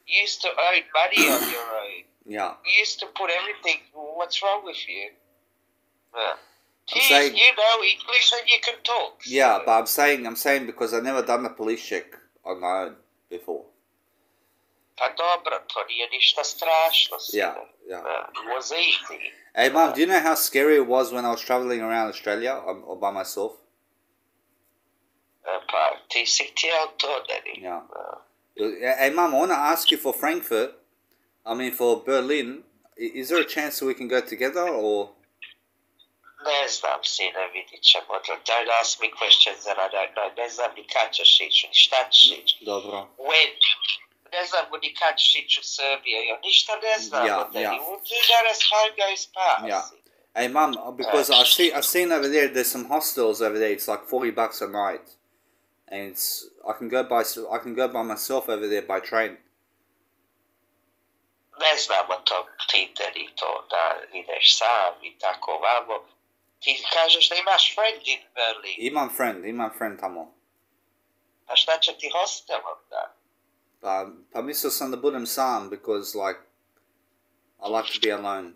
You used to earn money on *coughs* your own. Yeah. You used to put everything. What's wrong with you? Yeah. I'm Geez, saying- you know English and you can talk. Yeah, but I'm saying I'm saying because I've never done a police check on my own before. Pa dobro, to nije ništa strašno. Yeah, yeah. Was easy. Hey, Mom, do you know how scary it was when I was traveling around Australia um, all by myself? Pa ti si htio to, Dani. Yeah. Yeah. Hey, Mom, I want to ask you for Frankfurt. I mean, for Berlin. Is there a chance that we can go together, or Ne znam, sine, vidit ćemo. Don't ask me questions that I don't know. Ne znam ni kad ćeš ići, ni šta ćeš ići. dobro? When? Ne znamo ni kad ćeš ići u Srbiju. Ja ništa ne znamo, Ja, Dani. ja. We'll do that as time goes past. Yeah. Hey, Mum, because I see I've seen over there. There's some hostels over there. It's like forty bucks a night, and it's I can go by I can go by myself over there by train. Ne znamo to, Dani, to da ideš sam i tako vamo. Ti kažeš da imaš friend in Berlin. Imam friend, imam friend tamo. A šta će ti hostel onda? Pa, pa mislio sam da budem sam because like I like to be alone.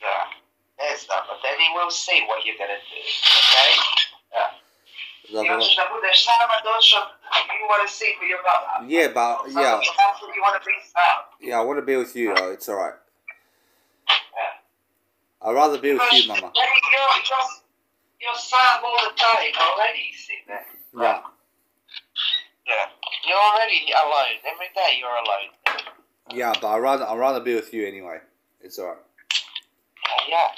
Da. Ne znamo, then we'll see what you're gonna do, okay? Da. Ti Dobro. hoćeš da budeš sama došao, you wanna see who you're. Yeah, but yeah, You want to be sam. yeah. I want to be with you. It's all right. I'd rather be with you, Mama. You're, you're, you're sad all the time already, you see that? Yeah. Yeah. You're already alone. Every day you're alone. Yeah, but I'd rather I'd rather be with you anyway. It's alright. Uh, yeah.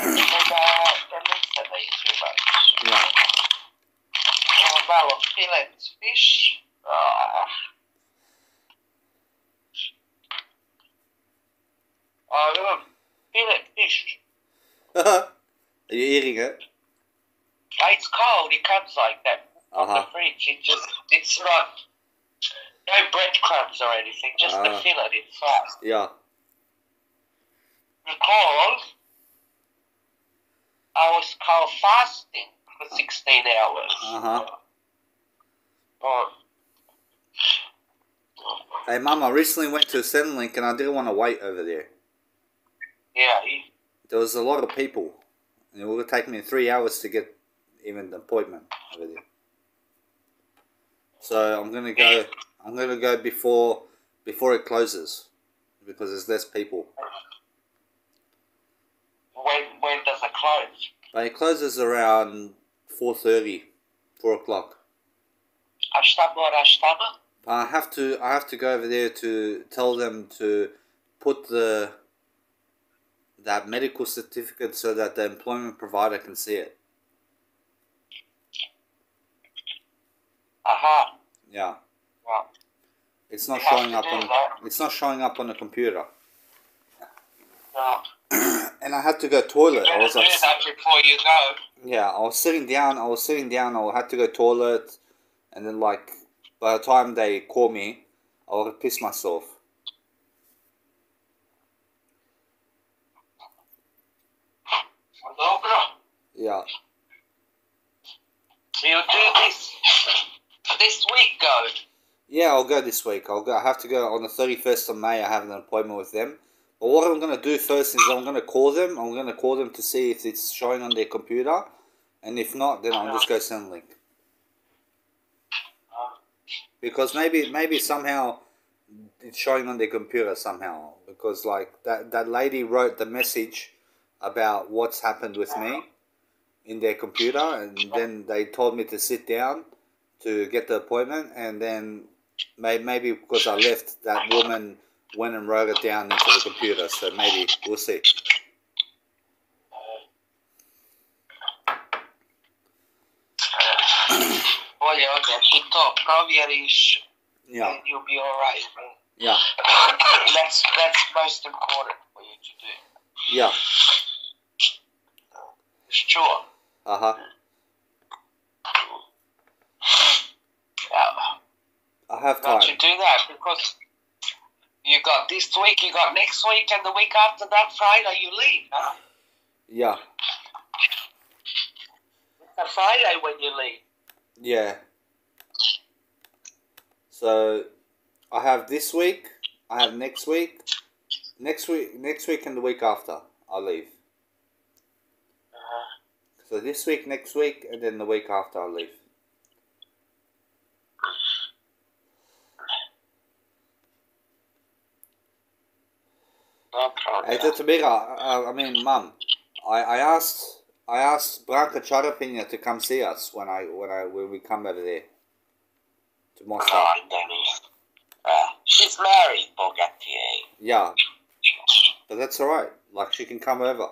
and, uh, that makes that too much. Yeah. Oh, well, fillet fish. Ah. Oh, look. Fillet fish. Are you eating it? It's cold. It comes like that Uh-huh. the fridge. It just, it's not, no breadcrumbs or anything, just the Ah. fillet itself. Yeah. Because I was called fasting for 16 hours. Uh-huh. Oh. Hey, Mum, I recently went to Centrelink and I didn't want to wait over there. Yeah, There was a lot of people. And it would take me three hours to get even an appointment over there. So I'm gonna go. I'm gonna go before before it closes because there's less people. when, when does it close? But it closes around 4.30, 4 o'clock. I have to I have to go over there to tell them to put the that medical certificate so that the employment provider can see it. Aha. Yeah. Well, It's not You showing up on that. it's not showing up on the computer. no. *clears throat* And I had to go toilet. You I was like before you go. Yeah, I was sitting down. I was sitting down. I had to go toilet, and then like by the time they call me, I would have pissed myself. Dobro. Yeah, You do this this week, go. yeah. I'll go this week. I'll go. I have to go on the thirty first of May. I have an appointment with them. But what I'm gonna do first is I'm gonna call them. I'm gonna call them to see if it's showing on their computer, and if not, then I'll just go Centrelink. Because maybe maybe somehow it's showing on their computer somehow. Because like that that lady wrote the message about what's happened with me in their computer, and then they told me to sit down to get the appointment, and then may, maybe because I left, that woman went and wrote it down into the computer. So maybe we'll see. Olje, olje, i to provjeriš Yeah, and you'll be alright. yeah, *coughs* that's that's most important for you to do. yeah. Sure. Uh huh. *sighs* Yeah. I have time. Don't you do that because you got this week, you got next week, and the week after that Friday you leave. Huh? Yeah, It's a Friday when you leave. yeah. So I have this week. I have next week. Next week, next week, and the week after, I'll leave. Uh-huh. So this week, next week, and then the week after, I'll leave. Problem. Hey, Tatamira, uh, I mean, Mum, I, I asked I asked Branka Charapina to come see us when I when I when we come over there to Moscow. Oh, Danny. Uh, she's married, Bogatier. Yeah, but that's all right. Like she can come over.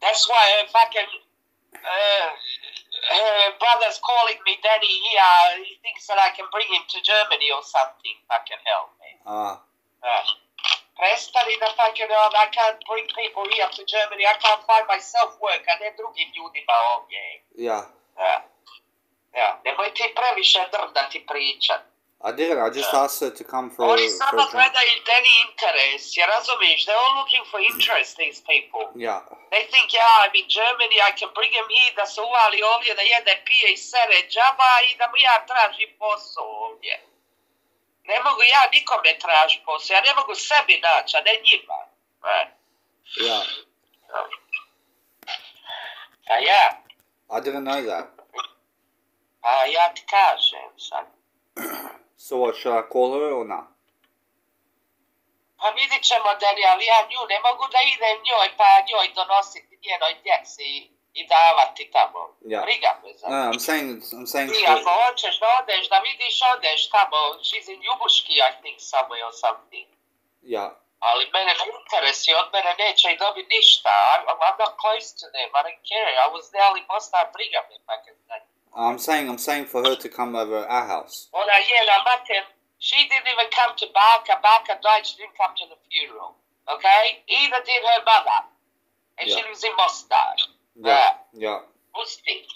That's why her fucking uh, her brother's calling me daddy here. He thinks that I can bring him to Germany or something. Fucking hell, man. Ah, Uh, prestani da fucking hell. I can't bring people here to Germany. I can't find myself work, a ne drugim ljudima ovdje. yeah. Ja. Ja. Nemoj ti previše drdati pričat. I didn't. I just asked her to come for, Oni for samo a drink. gledaju teni interes, jer razumiješ, they're all looking for interest, these people. Yeah, They think, yeah, I'm in Germany, I can bring him here da se uvali ovdje, da jede, pije i sere džaba i da mu ja tražim posao ovdje. Ne mogu ja nikome tražiti posao, ja ne mogu sebi naći, a ne njima. E, yeah. A ja, I didn't know that. a ja ti kažem sad. So what? Should I call her or not? Pa vidit ćemo, Deni, ali ja nju ne mogu da idem njoj, pa njoj donositi njenoj djeci i tamo. Ja. Briga me za No, I'm saying, I'm saying. Ti ako hoćeš da odeš, da vidiš, odeš tamo. She's in Ljubuški, I think, somewhere or something. Yeah, Ali mene ne interesi, od mene neće i dobiti ništa. I'm, I'm not close to them, I don't care. I was there, ali posta briga me, pa kad. I'm saying, I'm saying for her to come over our house. Ona jela mater, she didn't even come to Baka. Baka died, she didn't come to the funeral. Okay? Either did her mother. And she Yeah. lives in Mostar. Yeah, yeah, Pusti.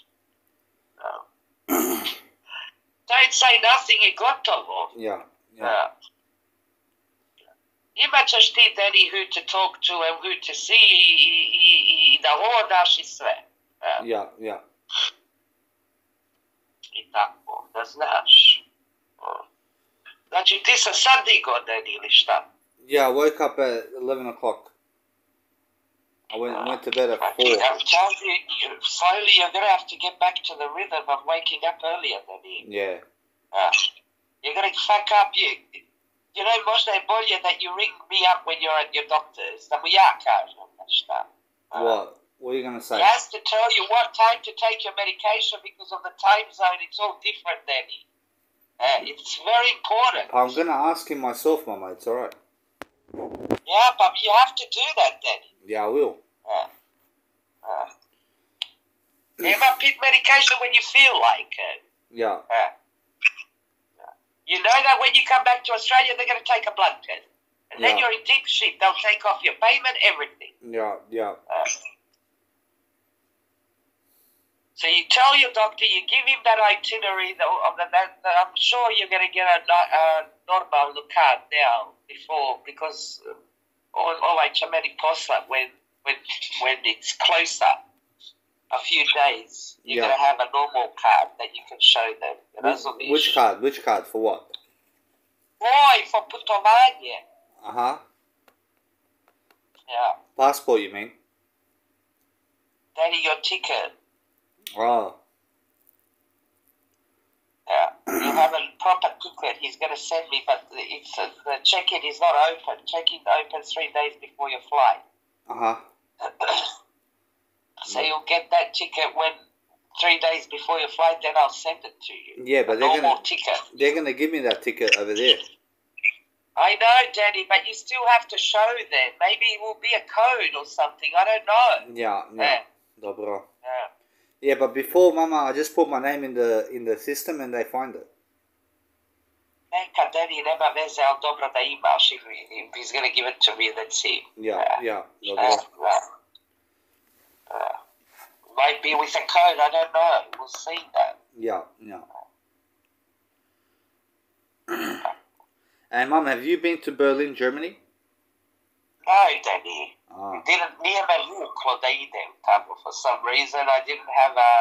Don't say nothing i gotovo. yeah, yeah. Yeah. Imat ćeš ti Danny who to talk to and who to see i, i, i da hodaš i sve. Ja. Yeah, yeah. I tako, da znaš. Znači ti se sad digo Danny ili šta? Yeah, I woke up at 11 o'clock. I went, went to bed at 4. I'm telling you, you, slowly you're going to have to get back to the rhythm of waking up earlier than you. Yeah. Uh, you're going to fuck up. You, you know, je bolje that you ring me up when you're at your doctor's, mu ja kažem nešto. Uh, What? What are you going to say? He has to tell you what time to take your medication because of the time zone. It's all different, Danny. Uh, it's very important. I'm going to ask him myself, Mama. It's alright. Yeah, but you have to do that, Danny. Yeah, I will. Uh. Never pick medication when you feel like it. Yeah, Uh, you know that when you come back to Australia, they're going to take a blood test. And then you're in deep shit. They'll take off your payment, everything. yeah, yeah. Uh, so you tell your doctor, you give him that itinerary, of the, that, that I'm sure you're going to get a, a normal look at now before, because all, all I many posla when, when, when it's closer, a few days, you're Yeah. going to have a normal card that you can show them. Which, which card? Which card? For what? Boy, for putovanje. Uh huh. Yeah. Passport, you mean? Daddy, your ticket. Oh, Yeah. You have a proper ticket. He's going to send me, but it's uh, the check-in is not open. Check-in opens three days before your flight. uh huh. so you'll get that ticket when three days before your flight. Then I'll send it to you. Yeah, but a they're gonna ticket. they're gonna give me that ticket over there. I know, Daddy, but you still have to show them. Maybe it will be a code or something. I don't know. Yeah, Yeah. yeah. Dobro. Yeah. Yeah, but before, Mama, I just put my name in the in the system and they find it. Neka, Daddy, nema veze, ali dobro da imaš. If if he's going to give it to me, let's see. Yeah, yeah. Uh, uh, uh, might be with a code, I don't know. We'll see that. Yeah, yeah. and Mom, have you been to Berlin, Germany? No, Danny. Ah, Didn't near me vuklo da idem tamo. For some reason, I didn't have a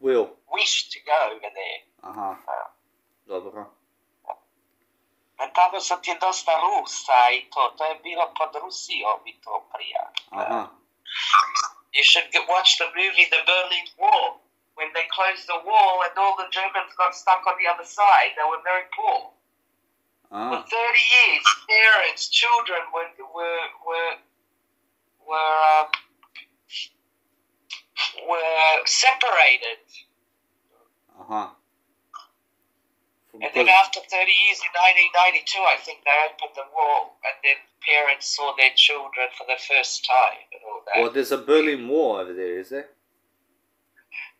Will. wish to go over there. Uh, Aha. Dobro. A tamo su ti dosta Rusa i to. To je bilo pod Rusijom i to. Aha. You should get, watch the movie The Berlin Wall. When they closed the wall and all the Germans got stuck on the other side, they were very poor. For Ah. 30 years, parents, children were were were were um, were separated, Aha. and then after 30 years, in 1992, I think they opened the wall, and then parents saw their children for the first time and all that. Well, there's a Berlin Wall over there, is there?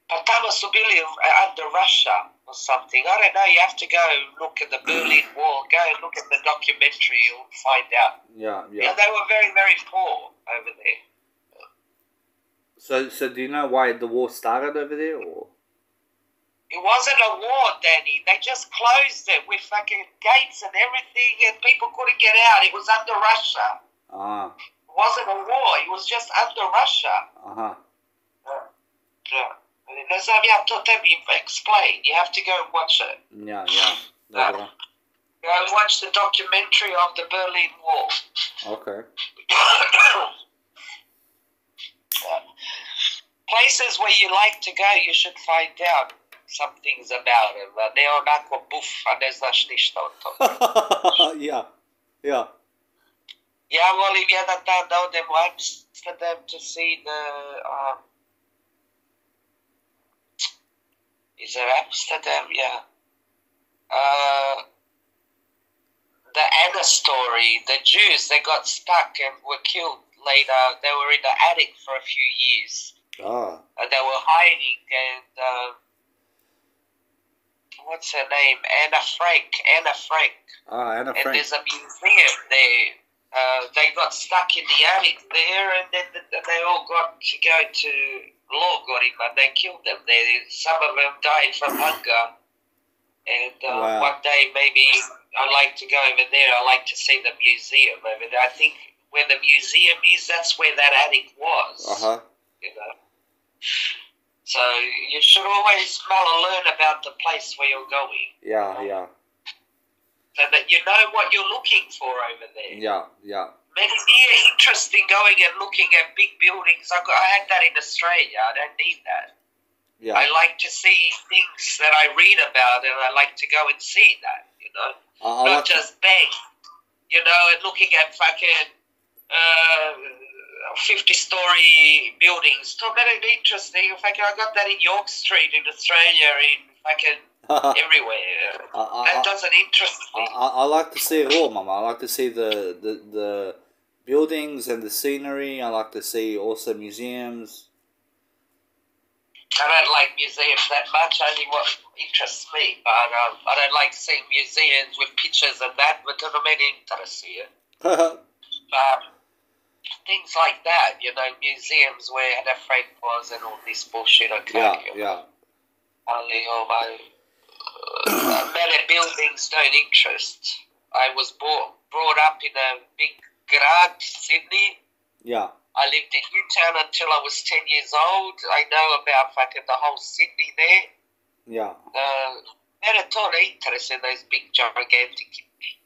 But tamo su bili under Russia or something. I don't know. You have to go look at the Berlin *clears throat* Wall. Go and look at the documentary. You'll find out. Yeah, Yeah, yeah. they were very, very poor over there. So, so do you know why the war started over there, or? It wasn't a war, Danny. They just closed it with fucking gates and everything, and people couldn't get out. It was under Russia. Ah. It wasn't a war. It was just under Russia. Aha. Yeah. Ne znam ja to tebi explain. You have to go and watch it. Yeah, yeah. Uh, Dobro. Go and watch the documentary of the Berlin Wall. Okay. Yeah. *coughs* Places where you like to go, you should find out some things about it. A ne onako buf, a ne znaš ništa o tome. yeah. Ja. Ja volim jedan dan da odem u Amsterdam to see the um, is it Amsterdam? Yeah. Uh, the Anna story. The Jews they got stuck and were killed later. They were in the attic for a few years. Ah. And they were hiding and. Um, what's her name? Anna Frank. Anna Frank. Ah, Anna Frank. and there's a museum there. Uh, they got stuck in the attic there, and then th they all got to go to Logorima. They killed them there. Some of them died from hunger. And uh, Wow. one day, maybe I'd like to go over there. I like to see the museum over there. I think where the museum is, that's where that attic was. Uh huh. You know. So you should always and learn about the place where you're going, Yeah, yeah, so that you know what you're looking for over there. yeah, yeah. Many near interest in going and looking at big buildings. I, got, I had that in Australia. I don't need that. Yeah. I like to see things that I read about, and I like to go and see that. You know, I, I not like just bang. You know, and looking at fucking uh, fifty-story buildings. Not that interesting. Fucking, I got that in York Street in Australia, in fucking *laughs* everywhere. I, That doesn't interest I, me. I like to see it all, Mama. I like to see the, the, the buildings and the scenery. I like to see also museums. I don't like museums that much. Only what interests me. But um, I don't like seeing museums with pictures and that. But doesn't mean interest you. *laughs* Things like that, you know, museums where Anna Frank was and all this bullshit. Okay. yeah, yeah. Only although uh, *coughs* many buildings don't interest. I was brought brought up in a big garage, Sydney. Yeah, I lived in Newtown until I was 10 years old. I know about fucking the whole Sydney there. yeah. Uh, mene to ne interesuje those big gigantic.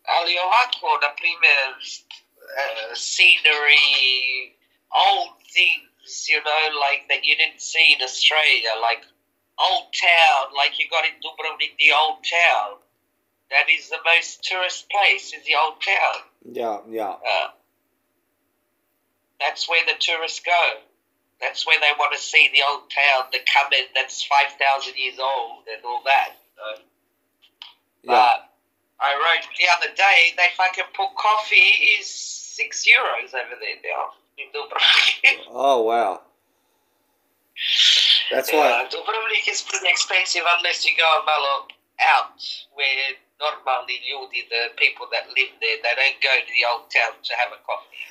Ali ovako, na primjer, uh, scenery, old things, you know, like that you didn't see in Australia, like old town, like you got in Dubrovnik, the old town. That is the most tourist place, is the old town. Yeah, yeah. Uh, that's where the tourists go. That's where they want to see the old town, the Comet that's 5,000 years old and all that. So, Yeah. But I wrote the other day, they fucking put coffee is six euros over there now in Dubrovnik. *laughs* Oh, wow. That's Yeah, why. Dubrovnik is pretty expensive unless you go malo out where normally ljudi, the people that live there, they don't go to the old town to have a coffee.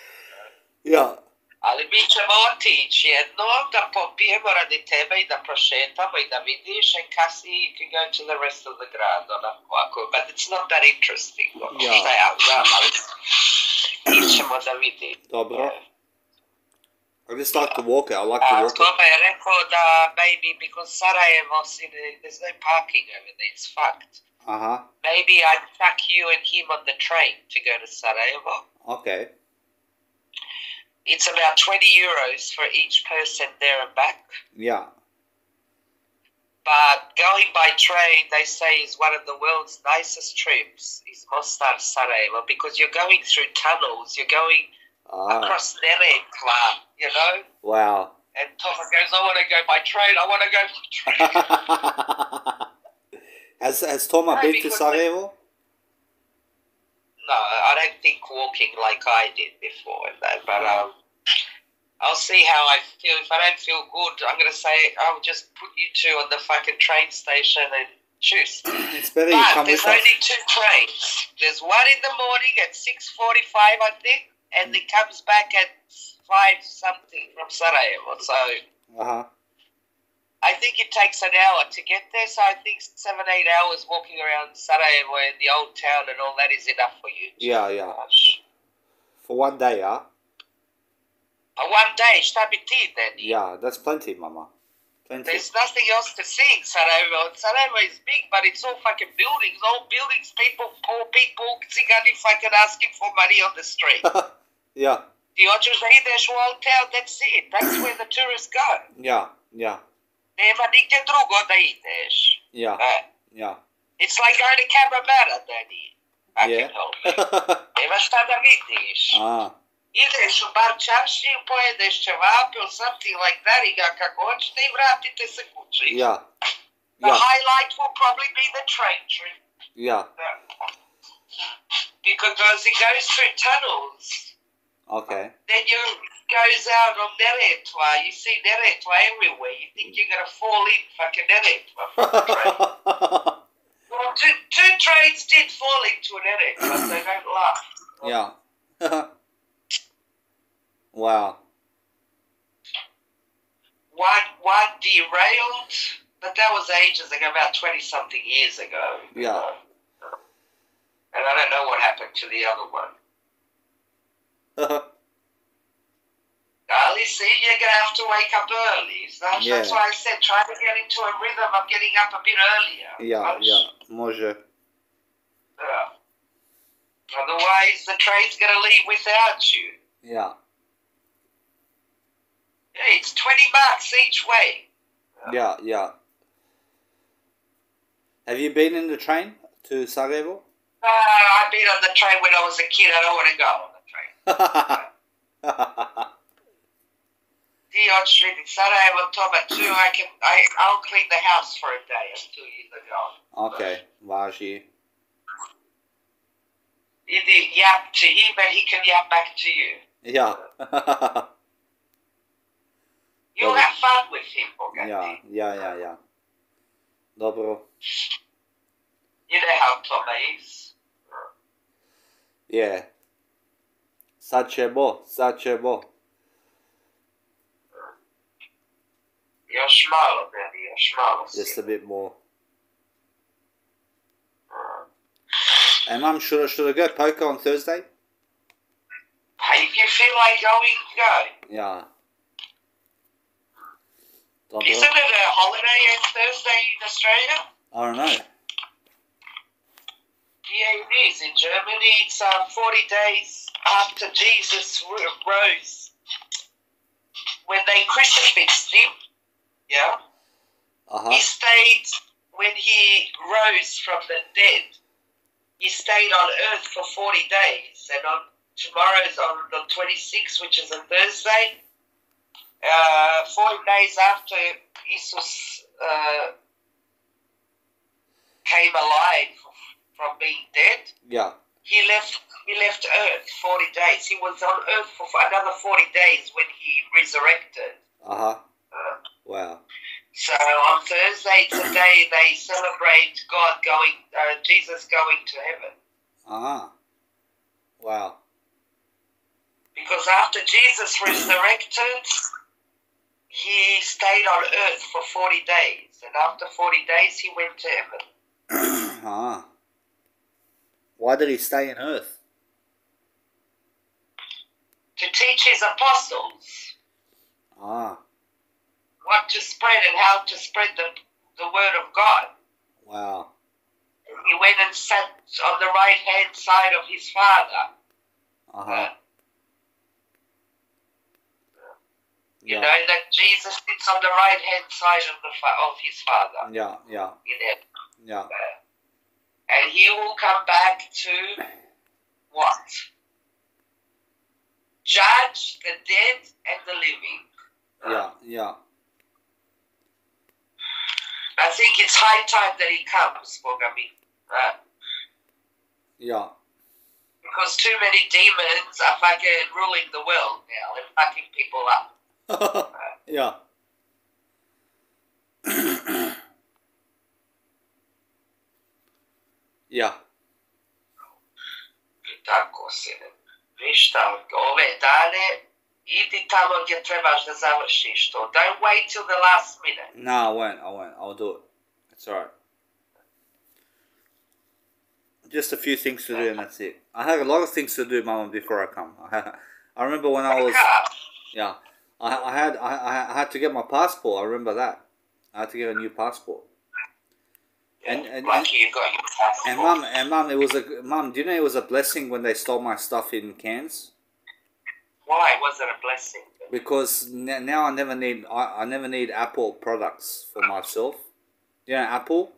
Yeah. Ali mi ćemo otići jednom da popijemo radi tebe i da prošetamo i da vidiš and kasnije you can go to the rest of the grad onako ako, but it's not that interesting. ono, Ja. Šta ja znam, ali ićemo da. Dobro. I just like to walk it. I like to A walk it. Toma je rekao da maybe because Sarajevo, there's no parking over there, it's fucked. Uh huh. Maybe I'd chuck you and him on the train to go to Sarajevo. Okay. It's about 20 euros for each person there and back. Yeah. But going by train, they say, is one of the world's nicest trips. Is Mostar Sarajevo because you're going through tunnels, you're going Ah. across Neretva, you know. Wow. And Toma goes, I want to go by train. I want to go by train. *laughs* has has Toma No, been to Sarajevo? no, I don't think walking like I did before that. But um, I'll see how I feel. If I don't feel good, I'm gonna say I'll just put you two on the fucking train station and choose. *clears throat* It's better you But come there's with us. only two trains. There's one in the morning at six forty-five, I think, and it comes back at five something from Sarajevo. So Uh huh. I think it takes an hour to get there. So I think seven, eight hours walking around Sarajevo and the old town and all that is enough for you. Yeah, yeah. For one day, huh? For one day, šta bi ti then? Yeah, that's plenty, Mama. Plenty. There's nothing else to see in Sarajevo. Sarajevo is big, but it's all fucking buildings, all buildings, people, poor people, cigani fucking asking for money on the street. *laughs* yeah, Ti hoćeš da ideš u old town, that's it. That's where the tourists go. yeah, yeah, Nema nigdje drugo da ideš. yeah, Uh, yeah. it's like going to Cabramatta, Danny. I Yeah. Nemaš šta da vidiš. A, Ideš u bar čaršiju, pojedeš ćevape or something like that i ga kako hoćete i vratite se kući. ja. The Ja, highlight will probably be the train trip. ja. Because as it goes through tunnels. Okay. Then you goes out on Neretva. You see Neretva everywhere. You think you're gonna fall in fucking Neretva train. *laughs* Well, two, two trains did fall into an Neretva, so don't laugh. yeah. *laughs* wow. One, one derailed, but that was ages ago, about 20 something years ago. Yeah. And I don't know what happened to the other one. *laughs* Well, you see, you're going to have to wake up early. Yeah. that's why I said try to get into a rhythm of getting up a bit earlier. Yeah, ja. Može. Yeah. Otherwise, the train's going to leave without you. Ja. Yeah, it's 20 bucks each way. Yeah, yeah. Have you been in the train to Sarajevo? Uh, I've been on the train when I was a kid. I don't want to go on the train. *laughs* Ti hoćeš vidjeti Sarajevo, Toma too. I can, I, I'll clean the house for a day until you go. okay, važi. Idi yap to him and he can yap back to you. Ja. *laughs* You'll have fun with him, Bogati. Yeah, ja, ja, ja. Dobro. You know how Toma is. Je. Sad će bo, sad će malo, baby, još malo. si. Just a bit more. Hey mum, should I, should I go poker on Thursday? If you feel like going, go. Dobro. Isn't it a holiday on Thursday in Australia? I don't know. Yeah, it is. In Germany, it's uh, 40 days after Jesus rose. When they crucifixed him, yeah, Uh-huh. he stayed, when he rose from the dead, he stayed on earth for 40 days. And on tomorrow's on the 26th, which is a Thursday, uh, 40 days after Jesus uh, came alive from being dead, Yeah. he left he left Earth forty days. He was on Earth for another forty days when he resurrected. Uh huh. Wow. so on Thursday today they celebrate God going, uh, Jesus going to heaven, huh. Wow. because after Jesus resurrected, he stayed on Earth for forty days, and after forty days he went to heaven. *clears throat* ah. Why did he stay in Earth? To teach his apostles Ah. What to spread and how to spread the, the word of God. Wow. he went and sat on the right hand side of his father. Uh huh. You Yeah. know that Jesus sits on the right hand side of the fa- of his father. Yeah. Yeah. You know, Yeah. and he will come back to what? Judge the dead and the living. Yeah. Yeah. I think it's high time that he comes, Bogami. Uh, Yeah. because too many demons are fucking ruling the world now and fucking people up. *laughs* yeah. ja. I tako sine. Ništa, ove dane idi tamo gdje trebaš da završiš to. Don't wait till the last minute. No, I won't. I won't. I'll do it. It's alright. Just a few things to do, and that's it. I have a lot of things to do, Mama, before I come. *laughs* I remember when I was, yeah, I, I had I, I had to get my passport. I remember that. I had to get a new passport. And- and- Lucky you got your passport. And mum, and mum, it was a mum. Do you know it was a blessing when they stole my stuff in Cairns? Why was it a blessing? Because now I never need I, I never need Apple products for myself. Yeah, Apple.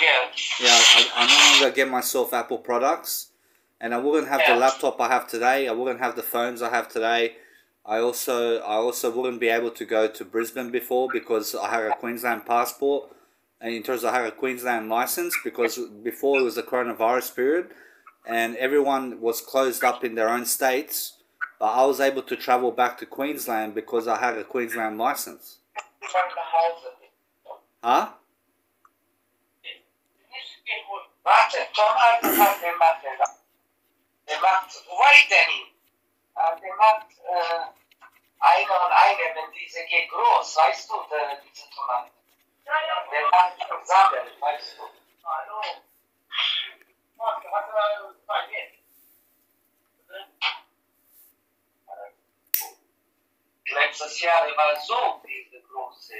Yeah. Yeah, I, I no longer get myself Apple products, and I wouldn't have Yeah. the laptop I have today. I wouldn't have the phones I have today. I also I also wouldn't be able to go to Brisbane before because I had a Queensland passport, and in terms of I had a Queensland license because before it was the coronavirus period, and everyone was closed up in their own states. But I was able to travel back to Queensland because I had a Queensland license. From the house. Huh? Letztes Jahr war so diese große.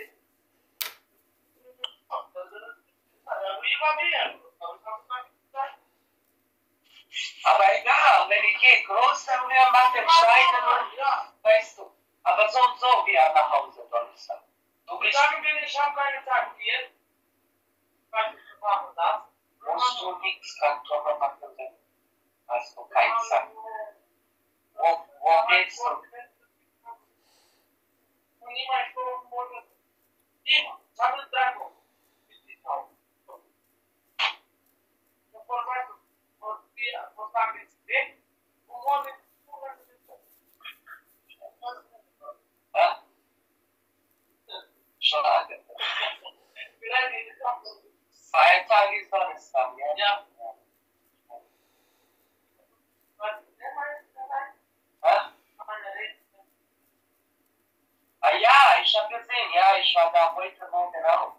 Aber egal, wenn ich gehe groß, dann wir machen Scheiden und ja, weißt du. Aber so und so wir nach Hause Donnerstag. Du bist, ich habe keine Zeit. Hier. Was ich machen darf. musst du nichts Kartoffeln machen, dann hast du keine Zeit. Wo, wo geht's du? понимать, что он может им самый дорогой действительно. Информацию может поставить себе, может Şahane. Birer yeni kaplı. Sayet Ali ich habe gesehen, ja, ich war da heute Morgen auch.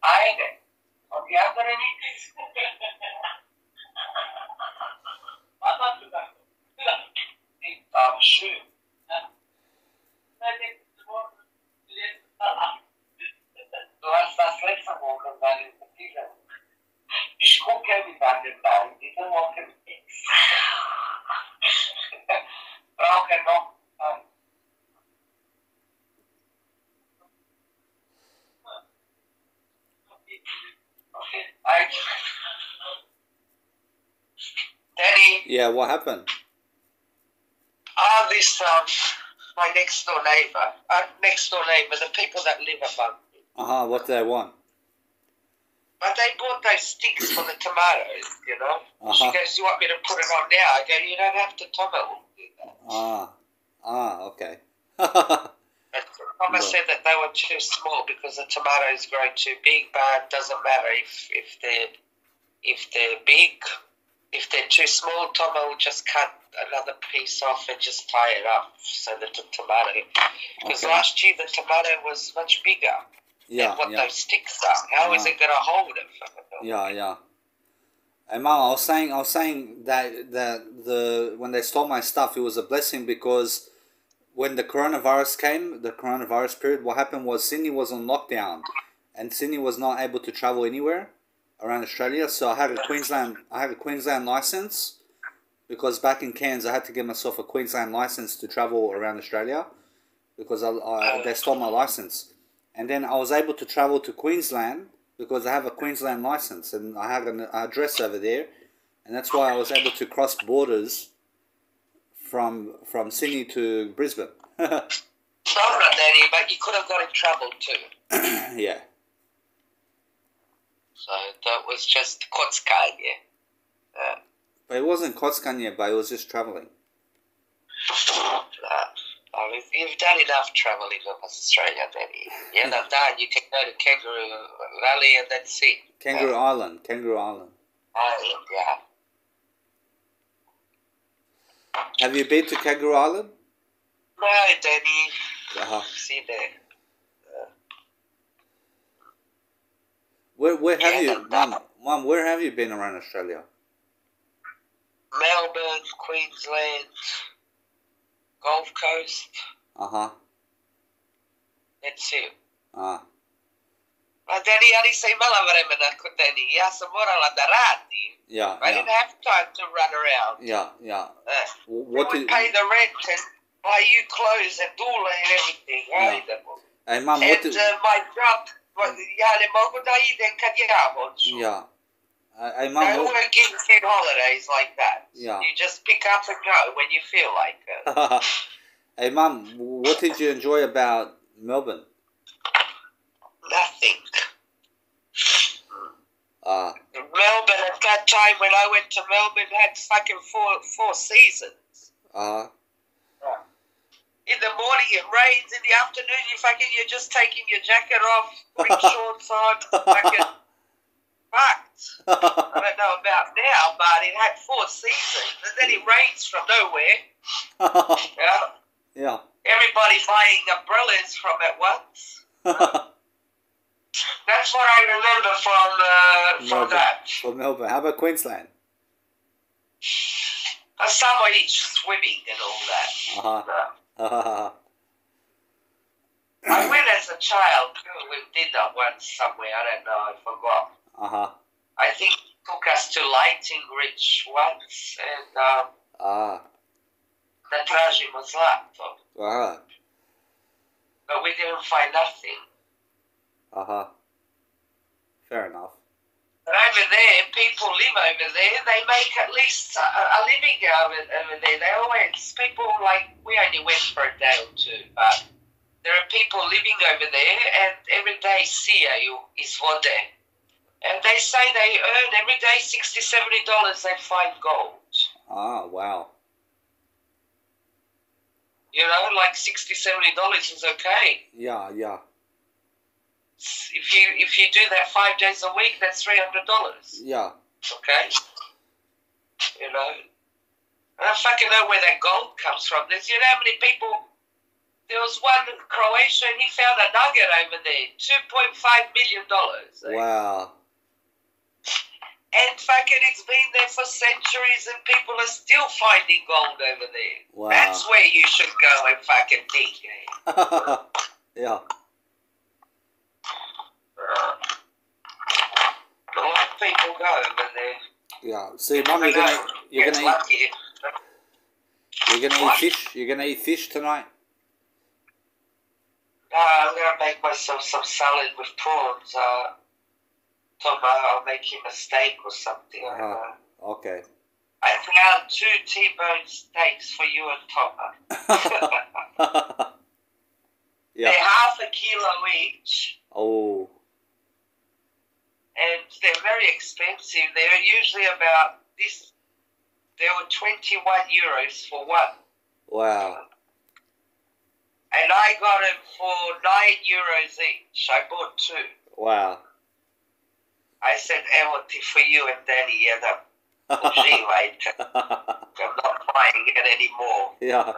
Eine. Und die andere nicht. *laughs* Die war schön. Du hast das letzte Woche bei den Papieren. Ich gucke mit anderen Augen, diese Woche nichts. *laughs* Brauche noch. ähm, Yeah. What happened? are this um my next door neighbor? Uh, next door neighbor, the people that live above me. Uh huh. What do they want? But they bought those sticks for the tomatoes, you know. She Uh-huh. She goes, "You want me to put it on now?" I go, "You don't have to. Tom it will do that." Ah. Ah. Okay. Thomas *laughs* said that they were too small because the tomatoes grow too big. But it doesn't matter if if they're if they're big. If they're too small, Tomo will just cut another piece off and just tie it up so that the tomato. Because Okay. last year the tomato was much bigger yeah. than what Yeah. those sticks are. How is Yeah. it going to hold it? Yeah, yeah. And mom, I was saying, I was saying that that the when they stole my stuff, it was a blessing because when the coronavirus came, the coronavirus period, what happened was Sydney was on lockdown, and Sydney was not able to travel anywhere around Australia. So I had a Queensland, I had a Queensland license because back in Cairns, I had to get myself a Queensland license to travel around Australia because I, I they stole my license, and then I was able to travel to Queensland because I have a Queensland license and I have an address over there, and that's why I was able to cross borders from from Sydney to Brisbane. *laughs* Sorry, Danny, but you could have got in trouble too. *coughs* yeah, So that was just Kotskanye. Yeah. but it wasn't Kotzkanye, but it was just traveling. uh, I mean, you've done enough traveling of Australia, Danny. Yeah, now done. You can go to Kangaroo Valley and then see. Kangaroo Island, Kangaroo Island. Island, yeah. Have you been to Kangaroo Island? No, Danny. Uh-huh. See there. Where where have Yeah, you, mom? Mom, where have you been around Australia? Melbourne, Queensland, Gold Coast. Uh huh. That's it. Ah. Ma Danny, ali sei mala vremena kod Danny. Ja sam morala da radim. Yeah, I didn't have time to run around. yeah, yeah. Uh, W- we What would pay the rent and buy you clothes and doula and everything, right? Hey, mom, what And did? uh, my job, ja mogu da idem kad ja hoću. Yeah. I no what- working kid holidays like that. Yeah. You just pick up and go when you feel like it. *laughs* hey, mum. What did you enjoy about Melbourne? Nothing. Uh, Melbourne at that time when I went to Melbourne had fucking four four seasons. uh, In the morning it rains, in the afternoon you fucking you're just taking your jacket off, *laughs* shorts on, fucking fucked. I don't know about now, but it had four seasons, and then it rains from nowhere. *laughs* Yeah. yeah. Everybody buying umbrellas from at once. *laughs* That's what I remember from uh, from Melbourne. that. For Melbourne. How about Queensland? A summer each swimming and all that. Uh-huh. Uh, I went as a child. We did that once somewhere. I don't know. I forgot. uh-huh. I think it took us to Lightning Ridge once, and um, Ah. the tražim was zlato, Uh-huh. but we didn't find nothing. Uh-huh. Fair enough. But over there, people live over there. They make at least a, a living over, over there. They always people like we only went for a day or two, but there are people living over there, and every day sijaju is vode. And they say they earn every day sixty, seventy dollars. They find gold. Ah, wow. You know, like sixty, seventy dollars is okay. Yeah, yeah. If you if you do that five days a week, that's three hundred dollars. Yeah. Okay? You know? I don't fucking know where that gold comes from. There's, you know how many people. There was one in Croatia and he found a nugget over there. $2.5 million. Wow. And fucking it's been there for centuries and people are still finding gold over there. Wow. That's where you should go and fucking dig. Eh? *laughs* yeah. Uh, a lot of people go over there. Yeah. So, mum, you're gonna you're gonna eat you're gonna eat fish. You're gonna eat fish tonight. Uh, I'm gonna make myself some salad with prawns. Uh, Tom, uh, I'll make him a steak or something. I Uh-huh. Okay. I found two T-bone steaks for you and Tom. *laughs* *laughs* yeah. They're half a kilo each, Oh. And they're very expensive. They're usually about this. They were 21 euros for one, Wow. and I got them for nine euros each. I bought two. Wow. I said, "Evo, for you and Daddy, yeah, that uživajte. I'm not buying it anymore. yeah.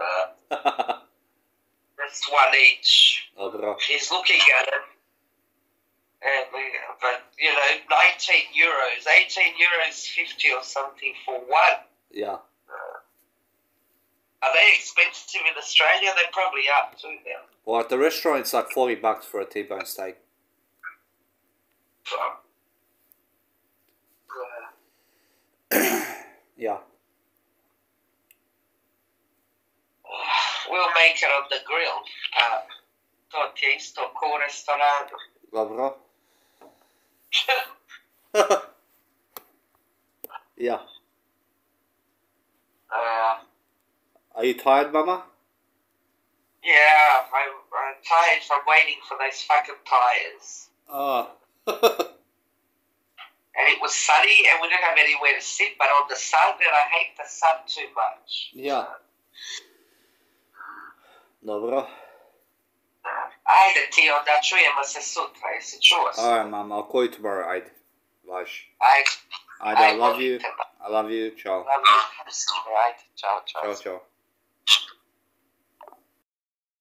Uh, *laughs* that's one each. Dobro. He's looking at it. And, but, you know, 19 euros, 18 euros 50 or something for one. Yeah. Are they expensive in Australia? They probably are too now. Well, at the restaurant, it's like forty bucks for a T-bone steak. *coughs* Yeah. we'll make it on the grill. Uh, to ti je isto ko u restoranu. Dobro. *laughs* yeah. uh, Are you tired, Mama? yeah, I'm, I'm tired from waiting for those fucking tires. Oh. *laughs* And it was sunny and we didn't have anywhere to sit, but on the sun, and I hate the sun too much. yeah. Dobro. Ajde ti onda, čujemo se sutra, jesi čuo se? Alright, Mom. I'll call you tomorrow. I'd. Vaš. Ajde, I'd, I love you. I love you. Ciao. Love you. Ajde, čao, čao. Ciao, ciao.